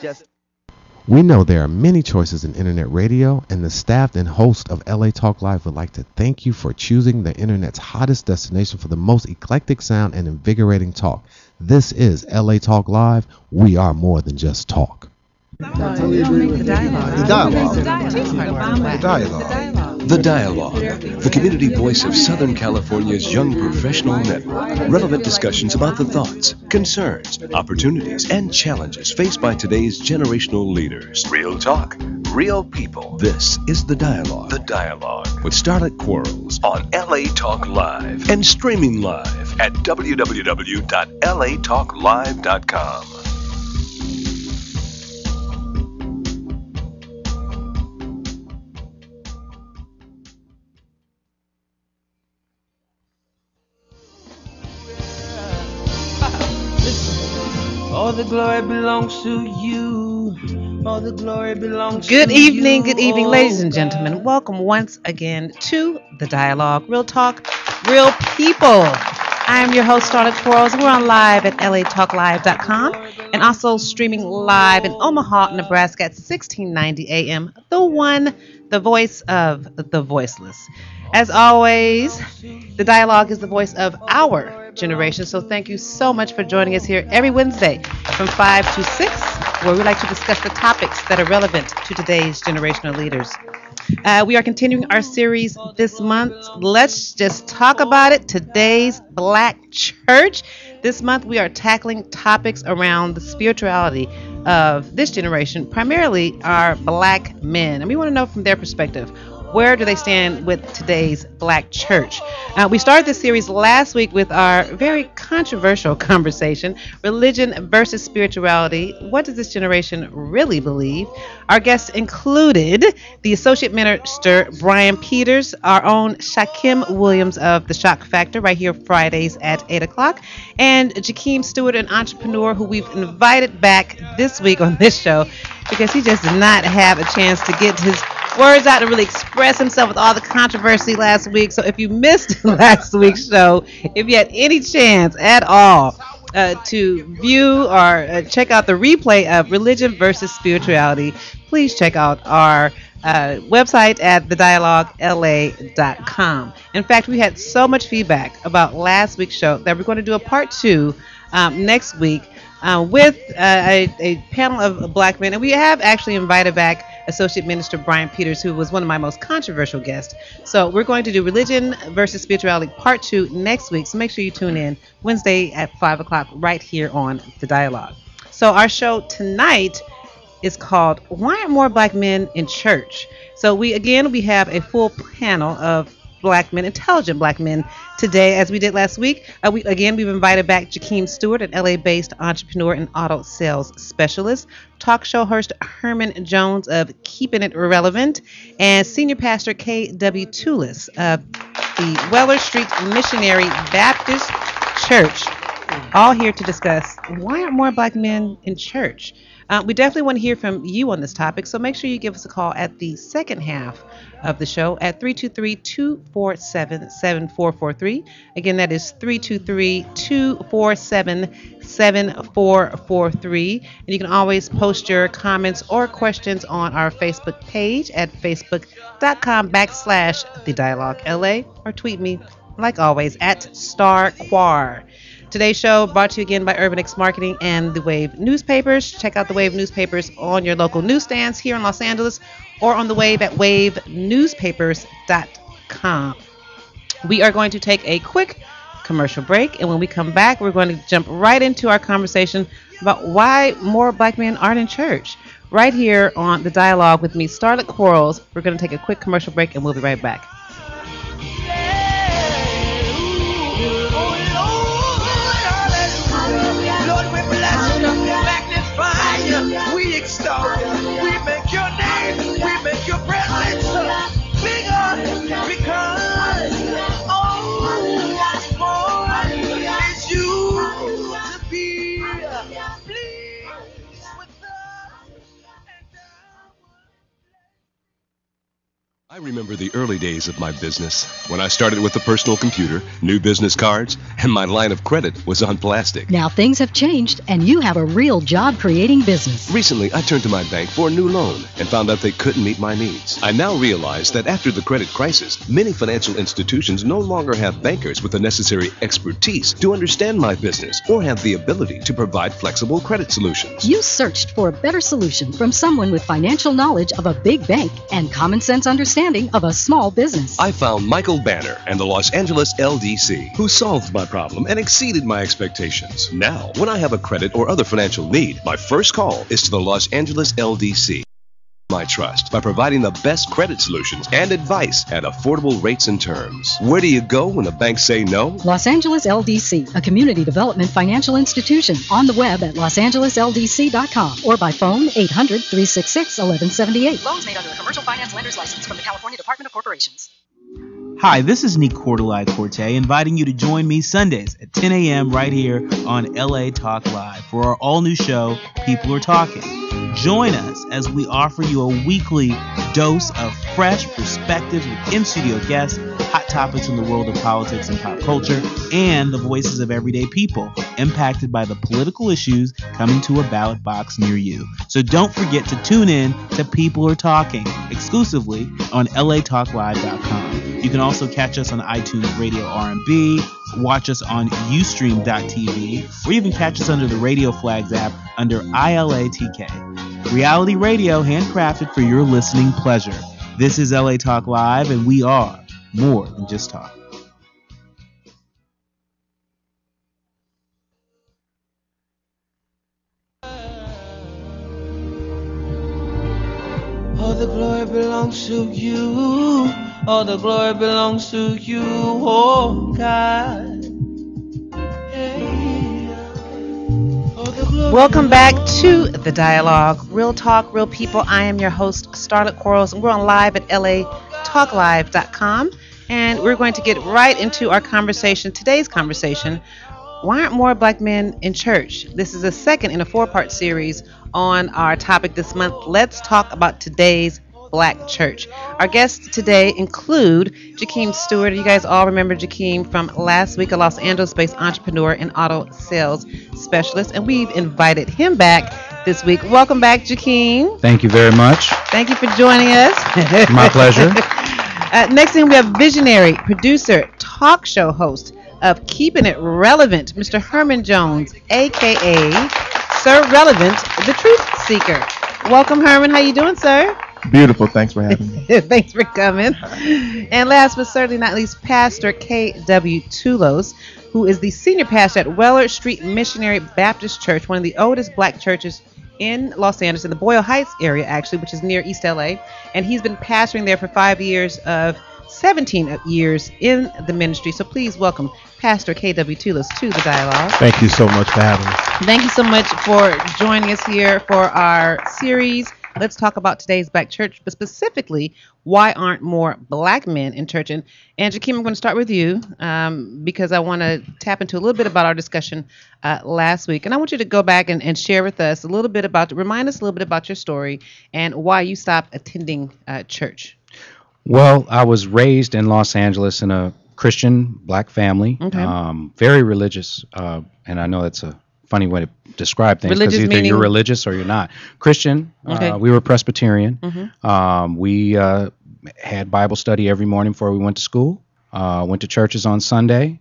Just We know there are many choices in internet radio, and the staff and host of LA Talk Live would like to thank you for choosing the internet's hottest destination for the most eclectic sound and invigorating talk. This is LA Talk Live. We are more than just talk. The dialogue. The dialogue. The Dialogue, the community voice of Southern California's young professional network. Relevant discussions about the thoughts, concerns, opportunities, and challenges faced by today's generational leaders. Real talk, real people. This is The Dialogue. The Dialogue with Starlett Quarles on LA Talk Live and streaming live at www.latalklive.com. the glory belongs to you. All the glory belongs Good to evening, you. good evening, Oh, ladies and God. gentlemen. Welcome once again to the dialogue. Real talk, real people. I am your host, Starlett Quarles. We're on live at latalklive.com and also streaming live in Omaha, Nebraska at 1690 AM. The one, the voice of the voiceless. As always, the dialogue is the voice of our generation. So thank you so much for joining us here every Wednesday from 5 to 6, where we like to discuss the topics that are relevant to today's generational leaders. Uh, we are continuing our series this month. Let's just talk about it. Today's Black Church. This month we are tackling topics around the spirituality of this generation, primarily our black men. And we want to know from their perspective where do they stand with today's black church? Uh, we started this series last week with our very controversial conversation religion versus spirituality. What does this generation really believe? Our guests included the Associate Minister Brian Peters, our own Shakim Williams of The Shock Factor, right here Fridays at 8 o'clock, and Jakim Stewart, an entrepreneur who we've invited back this week on this show because he just did not have a chance to get his words out to really express himself with all the controversy last week. So if you missed last week's show, if you had any chance at all uh, to view or uh, check out the replay of Religion versus Spirituality, please check out our uh, website at thedialoguela.com. In fact, we had so much feedback about last week's show that we're going to do a part two um, next week uh, with uh, a, a panel of black men. And we have actually invited back Associate Minister Brian Peters, who was one of my most controversial guests. So we're going to do Religion versus Spirituality Part 2 next week. So make sure you tune in Wednesday at 5 o'clock right here on The Dialogue. So our show tonight is called Why Aren't More Black Men in Church? So we again we have a full panel of black men, intelligent black men today, as we did last week. Uh, we again we've invited back Jakim Stewart, an LA-based entrepreneur and auto sales specialist, talk show host Herman Jones of Keeping It Relevant, and senior pastor K.W. Tulloss of the Weller Street Missionary Baptist Church all here to discuss why aren't more black men in church? Uh, we definitely want to hear from you on this topic, so make sure you give us a call at the second half of the show at 323 247 7443. Again, that is 323 247 7443. And you can always post your comments or questions on our Facebook page at facebook.com backslash the dialogue LA or tweet me, like always, at Star Quar. Today's show brought to you again by Urban X Marketing and the Wave newspapers. Check out the Wave newspapers on your local newsstands here in Los Angeles or on the Wave at wavenewspapers.com. We are going to take a quick commercial break, and when we come back, we're going to jump right into our conversation about why more black men aren't in church. Right here on the dialogue with me, Starlett Quarles. We're going to take a quick commercial break, and we'll be right back. I remember the early days of my business when I started with a personal computer, new business cards, and my line of credit was on plastic. Now things have changed and you have a real job creating business. Recently, I turned to my bank for a new loan and found out they couldn't meet my needs. I now realize that after the credit crisis, many financial institutions no longer have bankers with the necessary expertise to understand my business or have the ability to provide flexible credit solutions. You searched for a better solution from someone with financial knowledge of a big bank and common sense understanding of a small business. I found Michael Banner and the Los Angeles LDC, who solved my problem and exceeded my expectations. Now, when I have a credit or other financial need, my first call is to the Los Angeles LDC. My trust by providing the best credit solutions and advice at affordable rates and terms. Where do you go when the banks say no? Los Angeles LDC, a community development financial institution, on the web at losangelesldc.com or by phone 800 366 1178. Loans made under a commercial finance lender's license from the California Department of Corporations. Hi, this is Nick Cordelai Corte, inviting you to join me Sundays at 10 a.m. right here on LA Talk Live for our all new show, People Are Talking. Join us as we offer you a weekly dose of fresh perspectives with in studio guests, hot topics in the world of politics and pop culture, and the voices of everyday people impacted by the political issues coming to a ballot box near you. So don't forget to tune in to People Are Talking exclusively on latalklive.com. You can also catch us on iTunes Radio R&B, watch us on Ustream.tv, or even catch us under the Radio Flags app under ILATK. Reality radio handcrafted for your listening pleasure. This is LA Talk Live, and we are more than just talk. All the glory belongs to you. All the glory belongs to you, oh God. Welcome back to the dialogue. Real talk, real people. I am your host, Starlett Quarles, and we're on live at latalklive.com. And we're going to get right into our conversation. Today's conversation Why aren't more black men in church? This is the second in a four part series on our topic this month. Let's talk about today's black church. Our guests today include Jakim Stewart. You guys all remember Jakim from last week, a Los Angeles based entrepreneur and auto sales specialist. And we've invited him back this week. Welcome back, Jakim. Thank you very much. Thank you for joining us. My pleasure. Uh, next thing we have visionary producer, talk show host of Keeping It Relevant, Mr. Herman Jones, aka Sir Relevant, the Truth Seeker. Welcome, Herman. How you doing, sir? Beautiful. Thanks for having me. Thanks for coming. And last but certainly not least, Pastor K.W. Tulloss, who is the senior pastor at Weller Street Missionary Baptist Church, one of the oldest black churches in Los Angeles, in the Boyle Heights area, actually, which is near East LA. And he's been pastoring there for five years of 17 years in the ministry. So please welcome Pastor K.W. Tulloss to the dialogue. Thank you so much for having me. Thank you so much for joining us here for our series. Let's talk about today's black church, but specifically, why aren't more black men in church? And, and Jakim, I'm going to start with you um, because I want to tap into a little bit about our discussion uh, last week. And I want you to go back and, and share with us a little bit about, remind us a little bit about your story and why you stopped attending uh, church. Well, I was raised in Los Angeles in a Christian black family, Okay. um, very religious, uh, and I know that's a funny way to describe things Religious either meaning- you're religious or you're not. Christian, Okay. uh, we were Presbyterian. Mhm. Um, we uh, had Bible study every morning before we went to school. Uh, went to churches on Sunday,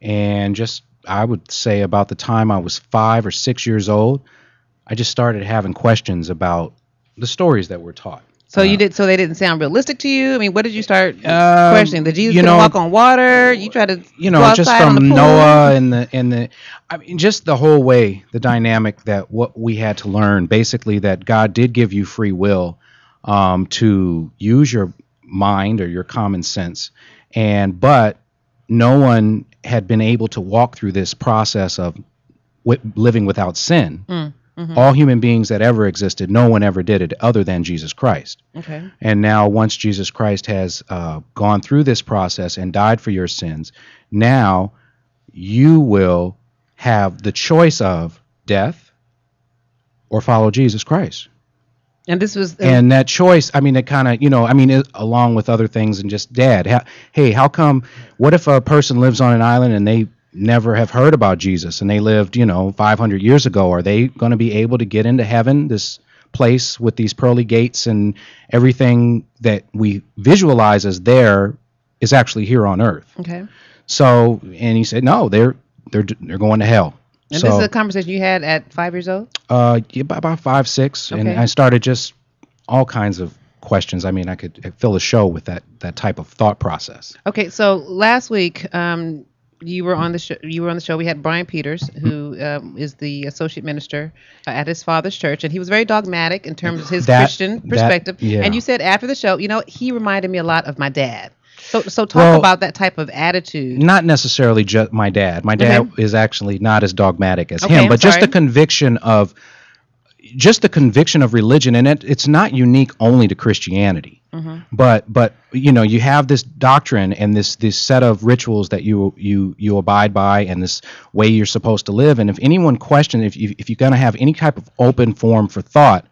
and just I would say about the time I was five or six years old, I just started having questions about the stories that were taught. So you Uh, did. So they didn't sound realistic to you. I mean, what did you start Um, questioning? Did Jesus you know- walk on water? You try to you know, just from the? Noah and the and the, I mean, just the whole way, the dynamic that what we had to learn, basically, that God did give you free will um, to use your mind or your common sense, and but no one had been able to walk through this process of wi- living without sin. Mm, mhm. All human beings that ever existed, no one ever did it other than Jesus Christ. Okay. And now, once Jesus Christ has uh, gone through this process and died for your sins, now you will have the choice of death or follow Jesus Christ. And this was and that choice i mean it kind of you know i mean it, along with other things and just dad hey how come what if a person lives on an island and they never have heard about jesus and they lived you know 500 years ago are they going to be able to get into heaven this place with these pearly gates and everything that we visualize as there is actually here on earth okay. so and he said no they're they're they're going to hell And so this is a conversation you had at five years old. uh, yeah, about, about five, six, and I started just all kinds of questions. I mean, I could fill a show with that that type of thought process. Okay, so last week, um, you were on the show. You were on the show. We had Brian Peters, who um, is the associate minister uh, at his father's church, and he was very dogmatic in terms of his That- Christian that- perspective. yeah. And you said after the show, you know, he reminded me a lot of my dad. So, so talk Well, about that type of attitude. Not necessarily just my dad. My dad Okay. is actually not as dogmatic as Okay, him, I'm but just the conviction of just the conviction of religion, and it, it's not unique only to Christianity. Mm-hmm. But but you know you have this doctrine and this this set of rituals that you you you abide by and this way you're supposed to live. And if anyone questions if you, if you're going to have any type of open forum for thought,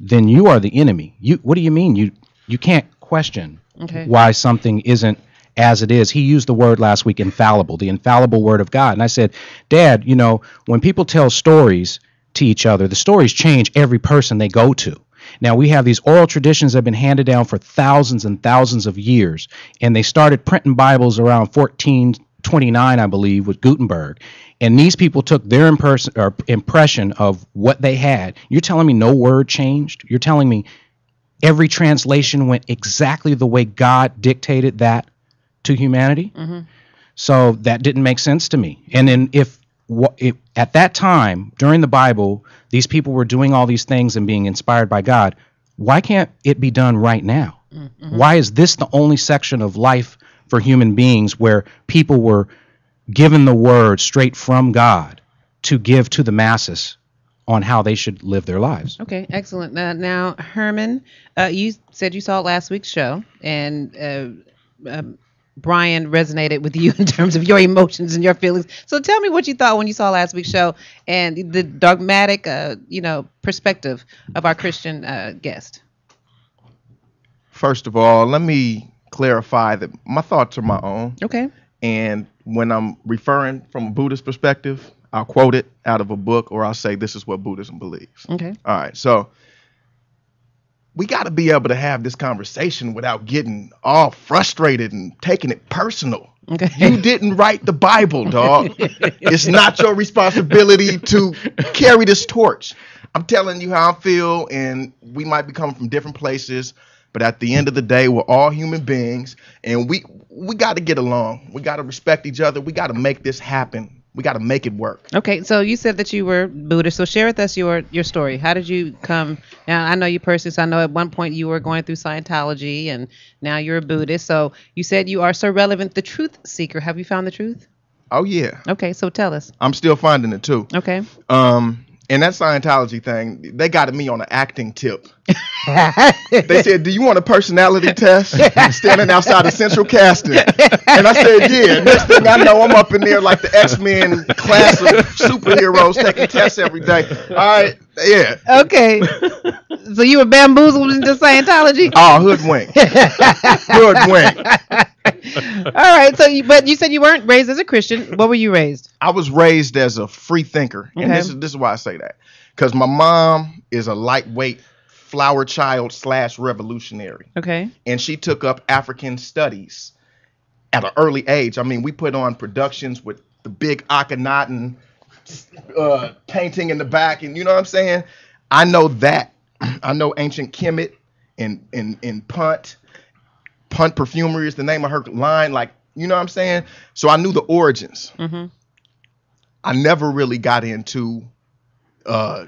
then you are the enemy. You what do you mean you you can't question Okay. why something isn't as it is. He used the word last week, infallible, the infallible word of God. And I said, Dad, you know, when people tell stories to each other, the stories change every person they go to. Now, we have these oral traditions that have been handed down for thousands and thousands of years, and they started printing Bibles around 1429, I believe, with Gutenberg. And these people took their imperson, or impression of what they had. You're telling me no word changed? You're telling me every translation went exactly the way God dictated that to humanity. Mm-hmm. So that didn't make sense to me. And then if, if at that time during the Bible these people were doing all these things and being inspired by God, why can't it be done right now? Why is this the only section of life for human beings where people were given the word straight from God to give to the masses on how they should live their lives? Okay, excellent. Uh, now, Herman, uh, you said you saw last week's show, and uh, um, Brian resonated with you in terms of your emotions and your feelings. So, tell me what you thought when you saw last week's show and the dogmatic, uh, you know, perspective of our Christian uh, guest. First of all, let me clarify that my thoughts are my own. Okay. And when I'm referring from a Buddhist perspective, I'll quote it out of a book or I'll say this is what Buddhism believes. Okay. All right. So we got to be able to have this conversation without getting all frustrated and taking it personal. Okay. You didn't write the Bible, dog. it's not your responsibility to carry this torch. I'm telling you how I feel, and we might be coming from different places, but at the end of the day, we're all human beings, and we we got to get along. We got to respect each other. We got to make this happen. We got to make it work. Okay, so you said that you were Buddhist. So share with us your your story. How did you come? Now I know you personally. So I know at one point you were going through Scientology, and now you're a Buddhist. So you said you are so relevant, the truth seeker. Have you found the truth? Oh yeah, Okay, so tell us. I'm still finding it too. Okay. Um, and that Scientology thing, they got me on an acting tip. they said, "Do you want a personality test?" Standing outside of Central Casting, and I said, "Yeah." Next thing I know, I'm up in there like the X Men class of superheroes taking tests every day. All right, yeah. Okay. so you were bamboozled into Scientology. Oh, hoodwink, hoodwink. All right. So, you, but you said you weren't raised as a Christian. What were you raised? I was raised as a free thinker, and this is this is why I say that because my mom is a lightweight flower child slash revolutionary. Okay. and she took up African studies at an early age. I mean, we put on productions with the big Akhenaten uh, painting in the back, and you know what I'm saying. I know that. I know ancient Kemet and and and Punt. Punt Perfumery is the name of her line. Like, you know what I'm saying. So I knew the origins. Mhm. I never really got into uh,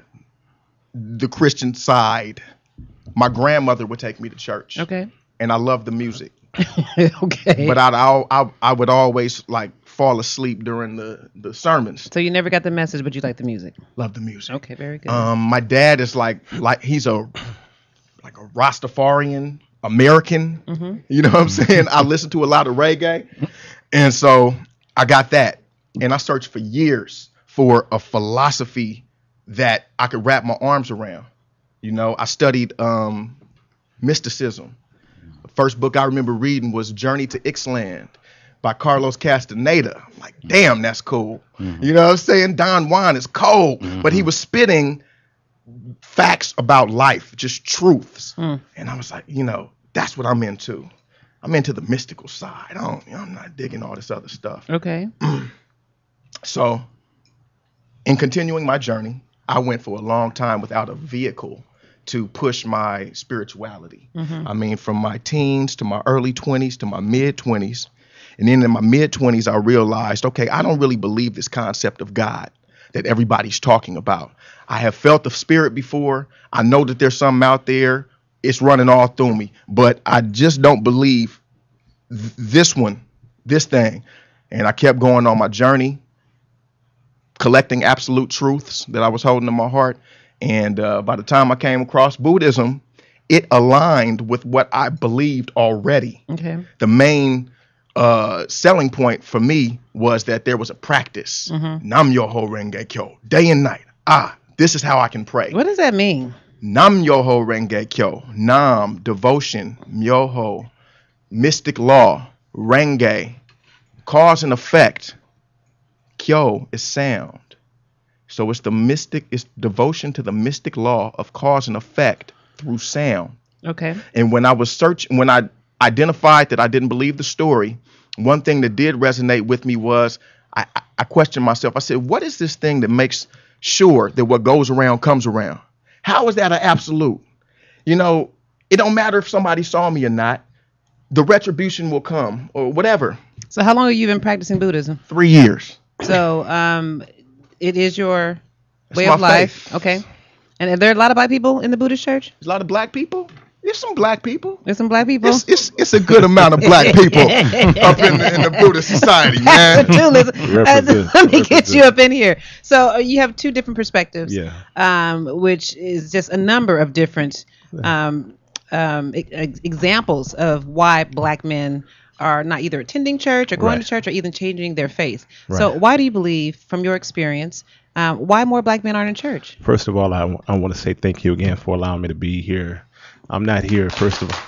the Christian side. My grandmother would take me to church Okay. and I love the music. okay. But I'd, I, I I would always like fall asleep during the the sermons. so you never got the message, but you like the music. Love the music. Okay. Very good. Um, my dad is like like he's a like a Rastafarian American. You know what I'm saying? I listen to a lot of reggae, and so I got that, and I searched for years for a philosophy that I could wrap my arms around. You know, I studied um, mysticism. The first book I remember reading was Journey to Ixtlan by Carlos Castaneda. I'm like, mm. damn, that's cool. Mm-hmm. You know what I'm saying? Don Juan is cold, but he mm-hmm. was spitting facts about life, just truths. Mm. And I was like, you know, that's what I'm into. I'm into the mystical side. I don't, I'm not digging all this other stuff. Okay. So, in continuing my journey, I went for a long time without a vehicle to push my spirituality. Mm-hmm. I mean, from my teens to my early 20s to my mid 20s. And then in my mid 20s, I realized, okay, I don't really believe this concept of God that everybody's talking about. I have felt the spirit before. I know that there's something out there. It's running all through me, but I just don't believe th- this one, this thing. And I kept going on my journey, collecting absolute truths that I was holding in my heart. And uh, by the time I came across Buddhism, it aligned with what I believed already. Okay. The main uh, selling point for me was that there was a practice, Nam Myoho Renge Kyo, day and night. Ah, this is how I can pray. What does that mean? Nam Myoho Renge Kyo. Nam, devotion. Myoho, mystic law. Renge, cause and effect. Kyo is sound. So it's the mystic, it's devotion to the mystic law of cause and effect through sound. Okay. And when I was searching, when I identified that I didn't believe the story, one thing that did resonate with me was I, I- questioned myself. I said, what is this thing that makes sure that what goes around comes around? How is that an absolute? You know, it don't matter if somebody saw me or not. The retribution will come or whatever. So how long have you been practicing Buddhism? Three years. So um, it is your way of life. faith. Okay. And are there a lot of black people in the Buddhist church? There's a lot of black people. There's some black people. There's some black people. It's, it's, it's a good amount of black people up in the, in the Buddhist society, man. Two, listen, uh, Represent, let me get you up in here. So uh, you have two different perspectives, Yeah. um, which is just a number of different um, um, e- ex- examples of why black men are not either attending church or going Right. to church or even changing their faith. So why do you believe, from your experience, um, why more black men aren't in church? First of all, I, want to say thank you again for allowing me to be here. I'm not here. First of all,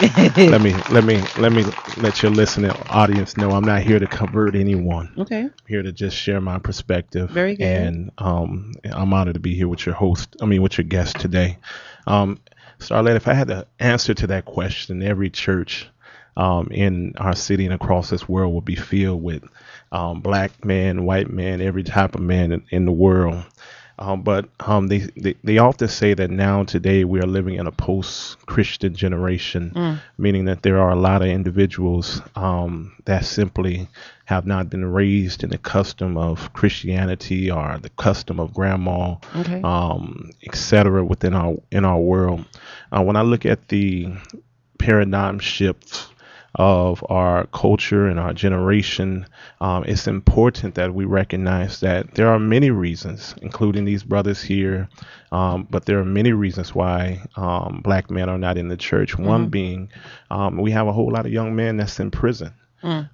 let me let me let me let your listening audience know I'm not here to convert anyone. Okay. I'm here to just share my perspective. Very good. And um, I'm honored to be here with your host. I mean, with your guest today. Um, Starlett, if I had to answer to that question, every church um, in our city and across this world would be filled with um, black men, white men, every type of man in, in the world. Um, but um, they, they they often say that now today we are living in a post-Christian generation, meaning that there are a lot of individuals um, that simply have not been raised in the custom of Christianity or the custom of grandma, Okay. um, etc. Within our in our world, uh, when I look at the paradigm shifts of our culture and our generation, um, it's important that we recognize that there are many reasons, including these brothers here, um, but there are many reasons why um, black men are not in the church. One being um, we have a whole lot of young men that's in prison.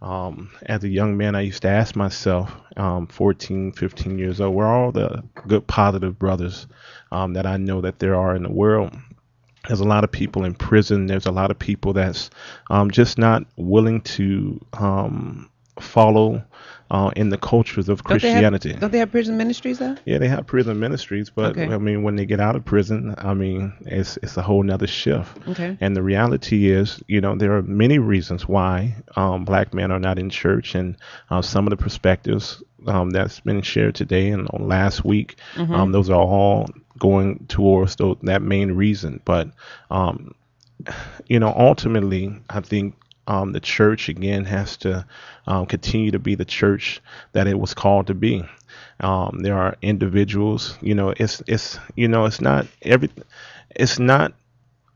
Um, as a young man, I used to ask myself, um, 14, 15 years old, where are all the good, positive brothers um, that I know that there are in the world? There's a lot of people in prison. There's a lot of people that's um, just not willing to um, follow uh, in the cultures of Don't they have- Christianity. Don't they have prison ministries though? Yeah, they have prison ministries, but Okay. I mean, when they get out of prison, I mean, it's it's a whole nother shift. Okay. And the reality is, you know, there are many reasons why um, black men are not in church, and uh, some of the perspectives um, that's been shared today and last week, um, those are all going towards that main reason. But um, you know, ultimately, I think um, the church again has to um, continue to be the church that it was called to be. Um, there are individuals, you know, it's it's you know, it's not every, it's not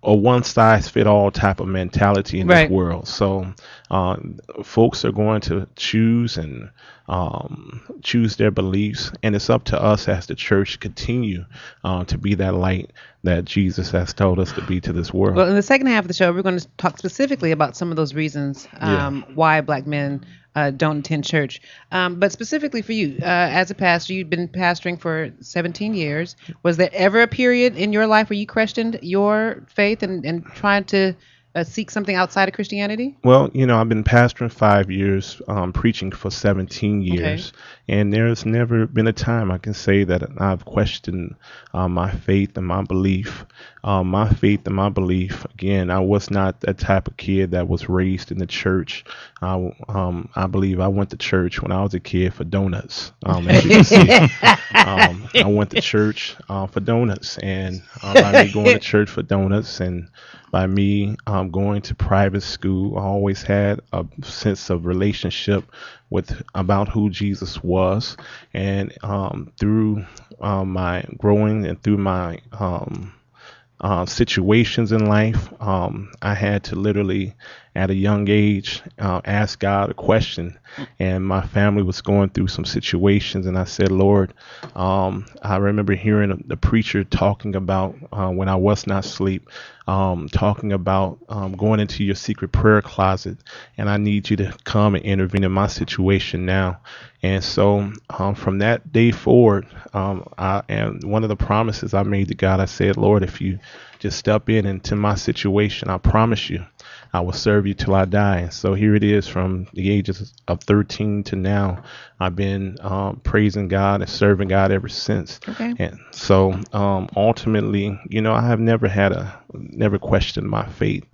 a one size fit all type of mentality in Right. this world. So, uh, folks are going to choose and um, choose their beliefs, and it's up to us as the church to continue uh, to be that light that Jesus has told us to be to this world. Well, in the second half of the show, we're going to talk specifically about some of those reasons um, why black men uh, don't attend church. Um, but specifically for you, uh, as a pastor, you've been pastoring for 17 years. Was there ever a period in your life where you questioned your faith and, and tried to uh, seek something outside of Christianity? Well, you know, I've been pastoring five years, um, preaching for 17 years, and there's never been a time I can say that I've questioned uh, my faith and my belief. Um, my faith and my belief, again, I was not that type of kid that was raised in the church. I, um, I believe I went to church when I was a kid for donuts. Um, as you can see, um, I went to church uh, for donuts, and by me going to church for donuts and by me um, going to private school, I always had a sense of relationship with about who Jesus was, and um, through um, my growing and through my um, uh, situations in life, um, I had to literally, at a young age, uh, ask God a question. And my family was going through some situations, and I said, Lord, um, I remember hearing the preacher talking about uh, when I was not asleep, um, talking about um, going into your secret prayer closet, and I need you to come and intervene in my situation now. And so um, from that day forward, um, I, and one of the promises I made to God, I said, Lord, if you just step in into my situation, I promise you, I will serve you till I die. And so here it is from the ages of 13 to now. I've been um, praising God and serving God ever since. Okay. And so um, ultimately, you know, I have never had a, never questioned my faith.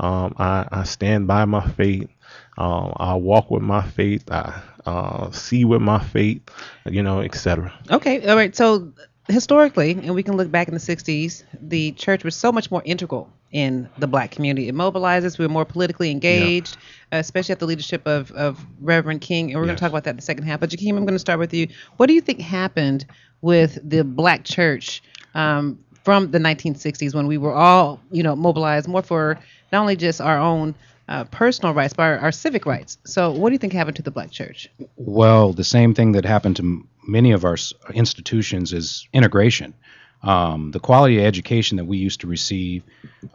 Um, I, I stand by my faith. Um, I walk with my faith. I uh, see with my faith, you know, etc. Okay, all right. So historically, and we can look back in the 60s, the church was so much more integral in the black community. It mobilizes. We were more politically engaged, uh, especially at the leadership of, of Reverend King. And we're going to talk about that in the second half. But Jakim, I'm going to start with you. What do you think happened with the black church um, from the 1960s when we were all, you know, mobilized more for not only just our own uh, personal rights, but our, our civic rights. So, what do you think happened to the black church? Well, the same thing that happened to m- many of our institutions is integration. Um, the quality of education that we used to receive,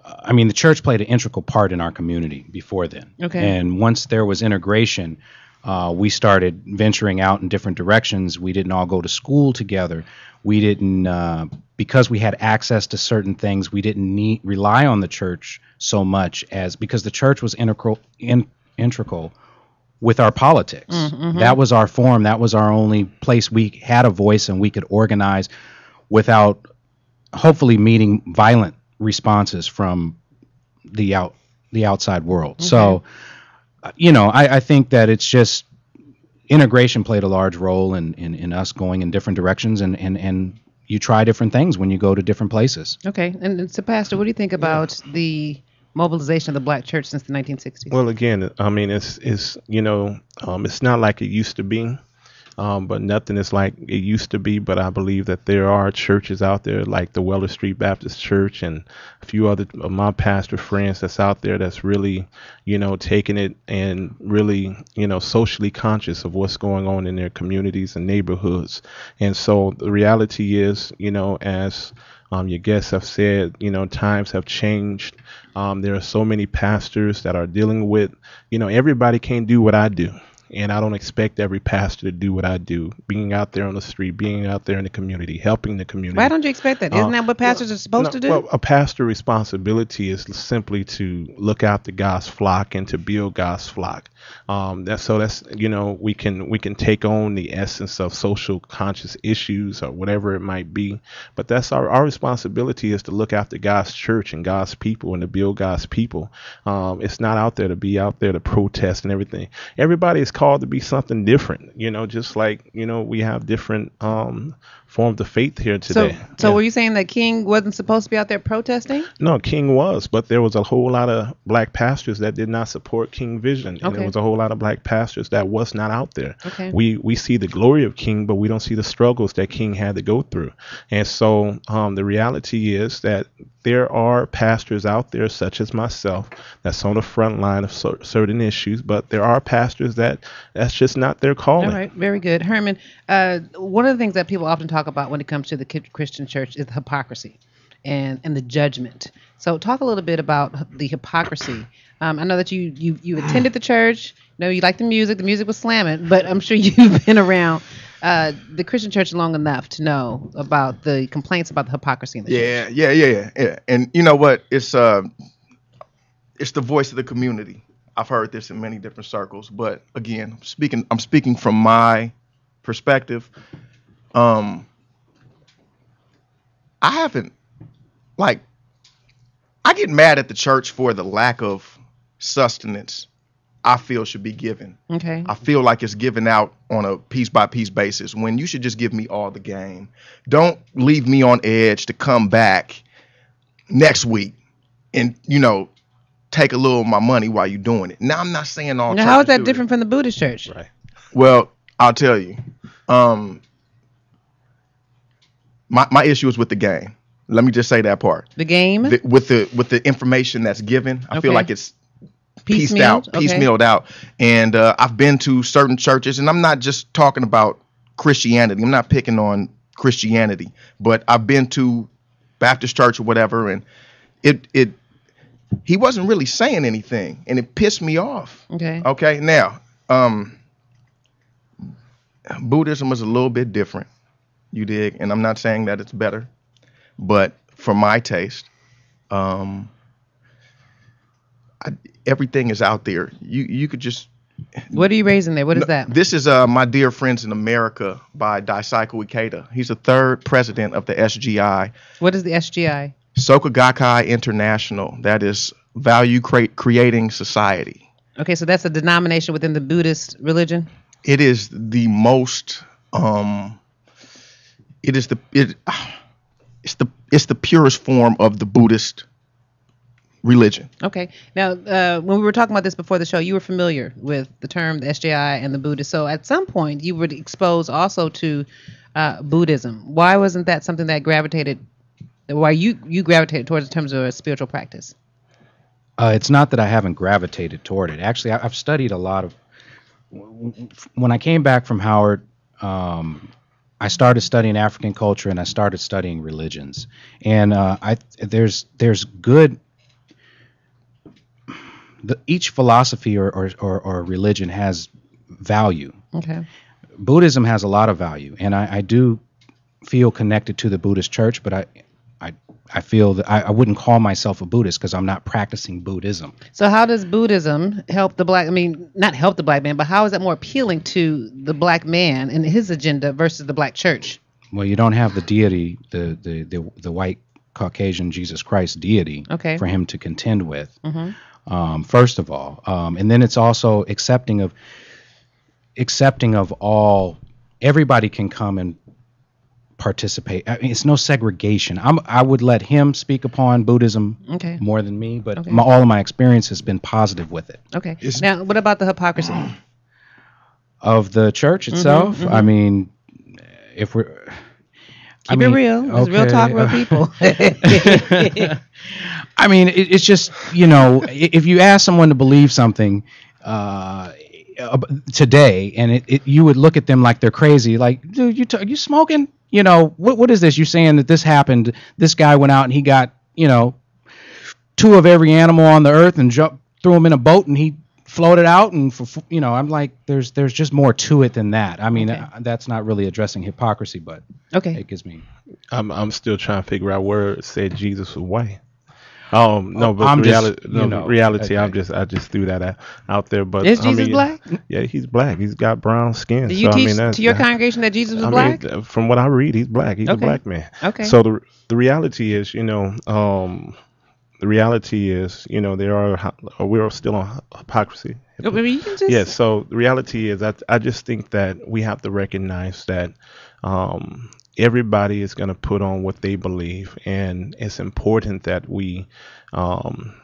uh, I mean, the church played an integral part in our community before then. Okay. And once there was integration, uh, we started venturing out in different directions. We didn't all go to school together. We didn't, uh, because we had access to certain things, we didn't need rely on the church so much as because the church was integral, in, integral with our politics. That was our forum. That was our only place we had a voice and we could organize without hopefully meeting violent responses from the out the outside world. So, uh, you know, I, I think that it's just integration played a large role in, in, in us going in different directions and, and, and you try different things when you go to different places. Okay. And, and so, Pastor, what do you think about the mobilization of the black church since the 1960s? Well, again, I mean, it's it's you know, um, it's not like it used to be, um, but nothing is like it used to be. But I believe that there are churches out there like the Weller Street Baptist Church and a few other of my pastor friends that's out there that's really, you know, taking it and really, you know, socially conscious of what's going on in their communities and neighborhoods. And so the reality is, you know, as um, your guests have said, you know, times have changed. Um, there are so many pastors that are dealing with, you know, everybody can't do what I do. And I don't expect every pastor to do what I do. Being out there on the street, being out there in the community, helping the community. Why don't you expect that? Isn't Uh, that what pastors are supposed No, to do? Well, a pastor's responsibility is simply to look after God's flock and to build God's flock. Um, that's so that's you know we can we can take on the essence of social conscious issues or whatever it might be, but that's our our responsibility is to look after God's church and God's people and to build God's people. Um, it's not out there to be out there to protest and everything. Everybody is called to be something different. You know, just like you know we have different um, forms of faith here so, today. so Yeah. were you saying that King wasn't supposed to be out there protesting? No, King was, but there was a whole lot of black pastors that did not support King Vision, and Okay. there was a whole lot of black pastors that was not out there. Okay. We we see the glory of King, but we don't see the struggles that King had to go through. And so um, the reality is that there are pastors out there, such as myself, that's on the front line of cer- certain issues, but there are pastors that that's just not their calling. All right, very good. Herman, uh, one of the things that people often talk about when it comes to the Christian church is hypocrisy. and and the judgment. So talk a little bit about the hypocrisy. Um, I know that you you you attended the church. You know you like the music. The music was slamming, but I'm sure you've been around uh, the Christian church long enough to know about the complaints about the hypocrisy in the church. Yeah, yeah, yeah, yeah, yeah. And you know what? It's uh, it's the voice of the community. I've heard this in many different circles, but again, I'm speaking I'm speaking from my perspective. Um, I haven't like I get mad at the church for the lack of sustenance I feel should be given. Okay. I feel like it's given out on a piece by piece basis when you should just give me all the game. Don't leave me on edge to come back next week and you know take a little of my money while you're doing it. Now I'm not saying all. Now, how is that do different from the Buddhist church? Right. Well, I'll tell you. Um, my my issue is with the game. Let me just say that part. The game The- with the with the information that's given, I feel like it's pieced piecemealed. out, Okay. piecemealed out. And uh, I've been to certain churches, and I'm not just talking about Christianity. I'm not picking on Christianity, but I've been to Baptist church or whatever, and it it he wasn't really saying anything, and it pissed me off. Okay. Okay, now um, Buddhism is a little bit different. You dig, and I'm not saying that it's better, but for my taste, um, I, everything is out there. You you could just What are you raising there? What is no, that? This is uh, my dear friends in America by Daisaku Ikeda. He's the third president of the SGI, What is the SGI? Soka Gakkai International. That is Value Cre- Creating Society. Okay, so that's a denomination within the Buddhist religion. It is the most. Um, it is the it. It's the it's the purest form of the Buddhist religion. Okay. Now, uh, when we were talking about this before the show, you were familiar with the term the SGI and the Buddhist. So at some point, you were exposed also to uh, Buddhism. Why wasn't that something that gravitated? Why you you gravitated towards in terms of a spiritual practice? Uh, it's not that I haven't gravitated toward it. Actually, I, I've studied a lot of. When I came back from Howard, um, I started studying African culture and I started studying religions. And uh, I there's there's good. The, each philosophy or, or, or, or religion has value. Okay. Buddhism has a lot of value, and I, I do feel connected to the Buddhist church, but I, I, I feel that I, I wouldn't call myself a Buddhist because I'm not practicing Buddhism. So how does Buddhism help the black? I mean, not help the black man, but how is that more appealing to the black man and his agenda versus the black church? Well, you don't have the deity, the the the, the white Caucasian Jesus Christ deity Okay. for him to contend with. Mhm. Um, first of all, um, and then it's also accepting of accepting of all. Everybody can come and participate. I mean, it's no segregation. I'm, I would let him speak upon Buddhism Okay. more than me, but Okay. my, all of my experience has been positive with it. Okay. now, what about the hypocrisy? Of the church itself, I mhm. mean, if we're I Keep it mean, real. It's real talk, real people. I mean, it, it's just you know, if you ask someone to believe something uh, today, and it, it, you would look at them like they're crazy, like, dude, you t- you smoking? You know, what what is this? You're saying that this happened? This guy went out and he got you know two of every animal on the earth and jumped, threw them in a boat, and he floated out and for, for- you know i'm like there's there's just more to it than that i mean Okay. uh, that's not really addressing hypocrisy but okay. it gives me I'm I'm still trying to figure out where it said Jesus was white. Um, no, Oh, but I'm the just, reality, you know, reality, I'm just I just threw that out, out there. But Is I Jesus mean, black? Yeah, he's black. He's got brown skin. Do so you I teach mean, that's, to your that- congregation that Jesus was I black? mean, from what I read, he's black. He's a black man. Okay. So the the reality is, you know, um, the reality is, you know, there are we're still on hypocrisy. I mean, you can just Yes. So the reality is, I I just think that we have to recognize that um, everybody is going to put on what they believe, and it's important that we. Um,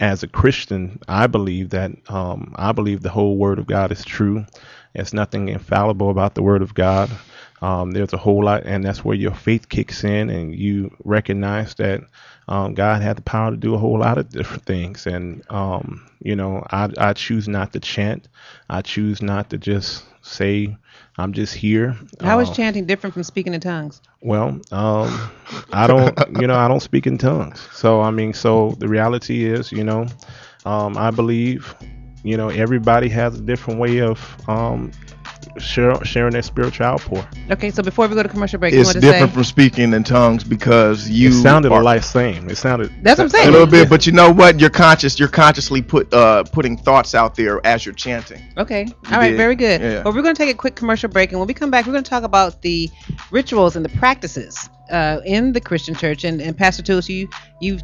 as a Christian, I believe that um, I believe the whole Word of God is true. There's nothing infallible about the Word of God. um, there's a whole lot, and that's where your faith kicks in, and you recognize that um, God had the power to do a whole lot of different things. And um, you know, I, I choose not to chant. I choose not to just say I'm just here. How is Uh, chanting different from speaking in tongues? well, um, I don't, you know, I don't speak in tongues. So, I mean, so the reality is, you know, um, I believe, you know, everybody has a different way of um, share, sharing that spiritual outpour. Okay, so before we go to commercial break, you It's want to different say from speaking in tongues because you it sounded are, a lot same. It sounded. That's what I'm saying a little bit, but you know what? You're conscious. You're consciously put uh, putting thoughts out there as you're chanting. Okay. All right. did. Very good. Yeah. Well, we're going to take a quick commercial break, and when we come back, we're going to talk about the rituals and the practices uh, in the Christian church. And, and Pastor Tulloss, you you've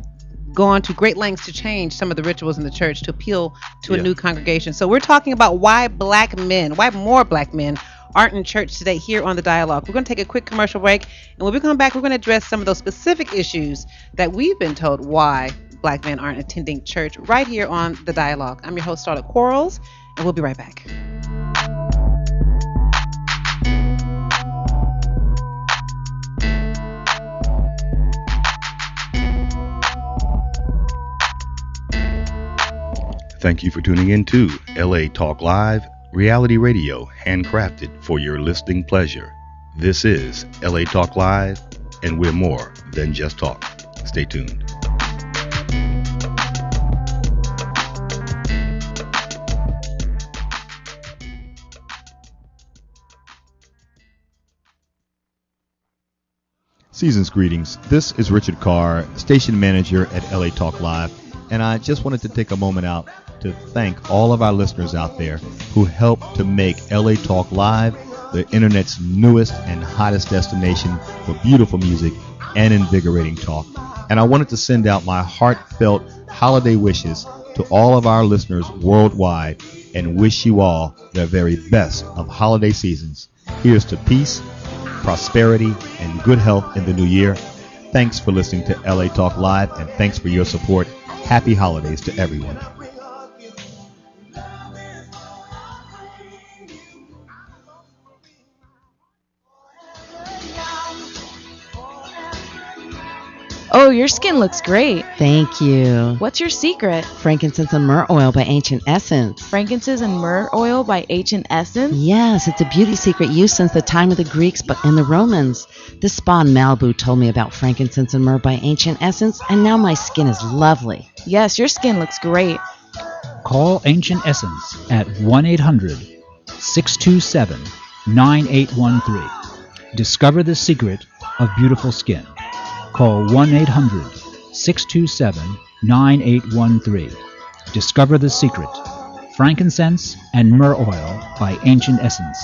gone to great lengths to change some of the rituals in the church to appeal to a new congregation. So we're talking about why black men, why more black men aren't in church today here on the dialogue. We're going to take a quick commercial break, and when we come back, we're going to address some of those specific issues that we've been told why black men aren't attending church right here on the dialogue. I'm your host, Starlett Quarles, and we'll be right back. Thank you for tuning in to LA Talk Live, reality radio handcrafted for your listening pleasure. This is LA Talk Live, and we're more than just talk. Stay tuned. Season's greetings. This is Richard Carr, station manager at LA Talk Live, and I just wanted to take a moment out to thank all of our listeners out there who help to make LA Talk Live the internet's newest and hottest destination for beautiful music and invigorating talk. And I wanted to send out my heartfelt holiday wishes to all of our listeners worldwide and wish you all the very best of holiday seasons. Here's to peace, prosperity, and good health in the new year. Thanks for listening to LA Talk Live and thanks for your support. Happy holidays to everyone. Oh, your skin looks great. Thank you. What's your secret? Frankincense and myrrh oil by Ancient Essence. Frankincense and myrrh oil by Ancient Essence? Yes, it's a beauty secret used since the time of the Greeks but- and the Romans. This spa in Malibu told me about frankincense and myrrh by Ancient Essence, and now my skin is lovely. Yes, your skin looks great. Call Ancient Essence at 1 800 627 9813. Discover the secret of beautiful skin. Call 1 800 627 9813. Discover the secret. Frankincense and myrrh oil by Ancient Essence.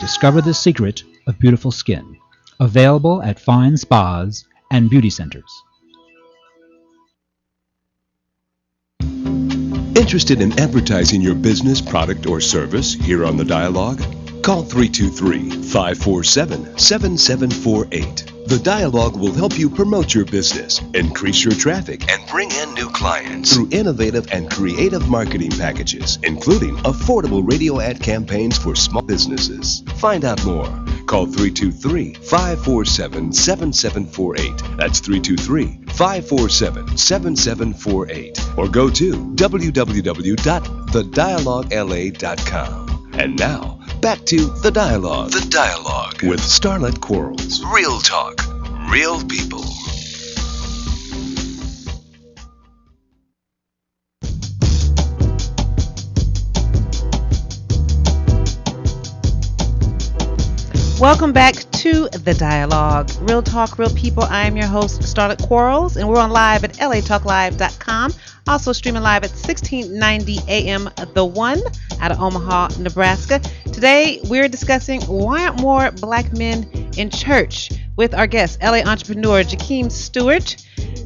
Discover the secret of beautiful skin. Available at fine spas and beauty centers. Interested in advertising your business, product, or service here on the Dialogue? Call 323 547 7748. The Dialogue will help you promote your business, increase your traffic, and bring in new clients through innovative and creative marketing packages, including affordable radio ad campaigns for small businesses. Find out more. Call 323 547 7748. That's 323 547 7748. Or go to www.thedialoguela.com. And now, back to The Dialogue. The Dialogue with Starlett Quarles. Real talk, real people. Welcome back to the dialogue. Real talk, real people. I am your host, Starlett Quarles, and we're on live at latalklive.com. Also streaming live at 1690 AM The One out of Omaha, Nebraska. Today we're discussing why aren't more black men in church with our guest, LA entrepreneur Jakim Stewart,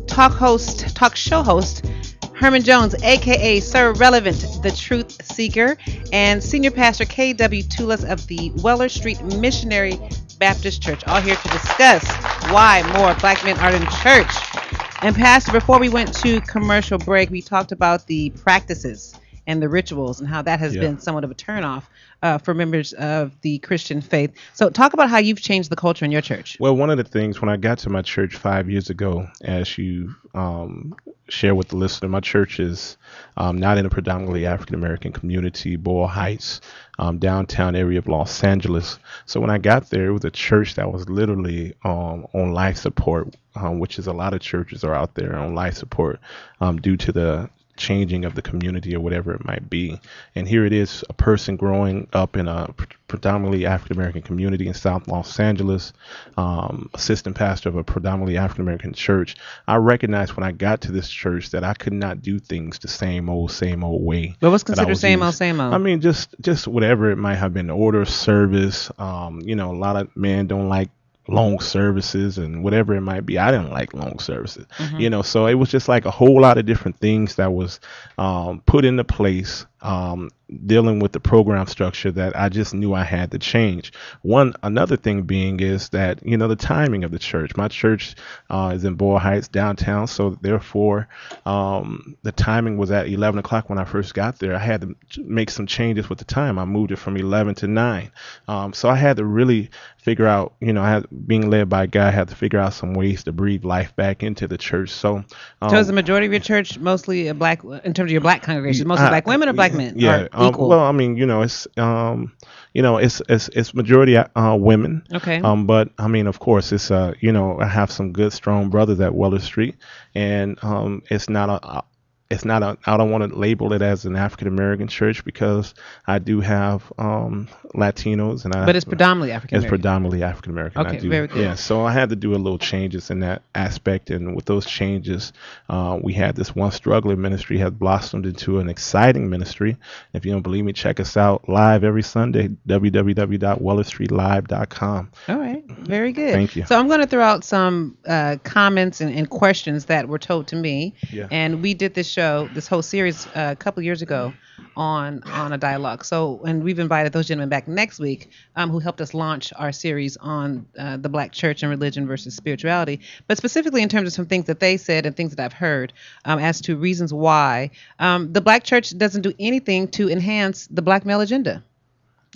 talk host, talk show host Herman Jones, aka Sir Relevant, the Truth Seeker, and Senior Pastor K.W. Tulloss of the Weller Street Missionary Baptist Church, all here to discuss why more black men are in church. And Pastor, before we went to commercial break, we talked about the practices and the rituals and how that has Yeah. been somewhat of a turnoff uh, for members of the Christian faith. So talk about how you've changed the culture in your church. Well, one of the things when I got to my church five years ago, as you um, share with the listener, my church is um, not in a predominantly African American community, Boyle Heights, um, downtown area of Los Angeles. So when I got there, it was a church that was literally um, on life support, um, which is a lot of churches are out there on life support um, due to the changing of the community or whatever it might be. And here it is, a person growing up in a predominantly African American community in South Los Angeles, um, assistant pastor of a predominantly African American church. I recognized when I got to this church that I could not do things the same old, same old way. But what's considered was same old, same old? I mean, just just whatever it might have been, order of service. Um, you know, a lot of men don't like long services and whatever it might be. I didn't like long services, Mhm. you know. So it was just like a whole lot of different things that was um, put into place um, dealing with the program structure that I just knew I had to change. One another thing being is that you know the timing of the church. My church uh, is in Boyle Heights downtown, so therefore um, the timing was at 11 o'clock when I first got there. I had to make some changes with the time. I moved it from 11 to 9, um, so I had to really figure out. You know, I had being led by a guy, I had to figure out some ways to breathe life back into the church. So, um, so is the majority of your church mostly a black, in terms of your black congregation, mostly I- black women or black men? Yeah. Or Um, well, I mean, you know, it's um, you know, it's it's it's majority uh, women. Okay. Um, but I mean, of course, it's uh, you know, I have some good strong brothers at Weller Street, and um, it's not a. It's not a. I don't want to label it as an African American church because I do have um, Latinos and I. But it's predominantly African It's predominantly African American. I Okay, do. very good. Yeah. So I had to do a little changes in that aspect, and with those changes, uh, we had this one struggling ministry has blossomed into an exciting ministry. If you don't believe me, check us out live every Sunday. www.wellerstreetlive.com. All right, very good. Thank you. So I'm going to throw out some uh, comments and, and questions that were told to me. Yeah. And we did this show, this whole series, uh, a couple years ago on on a dialogue. So, and we've invited those gentlemen back next week, um, who helped us launch our series on uh, the Black Church and religion versus spirituality. But specifically in terms of some things that they said and things that I've heard um, as to reasons why um, the Black Church doesn't do anything to enhance the Black male agenda.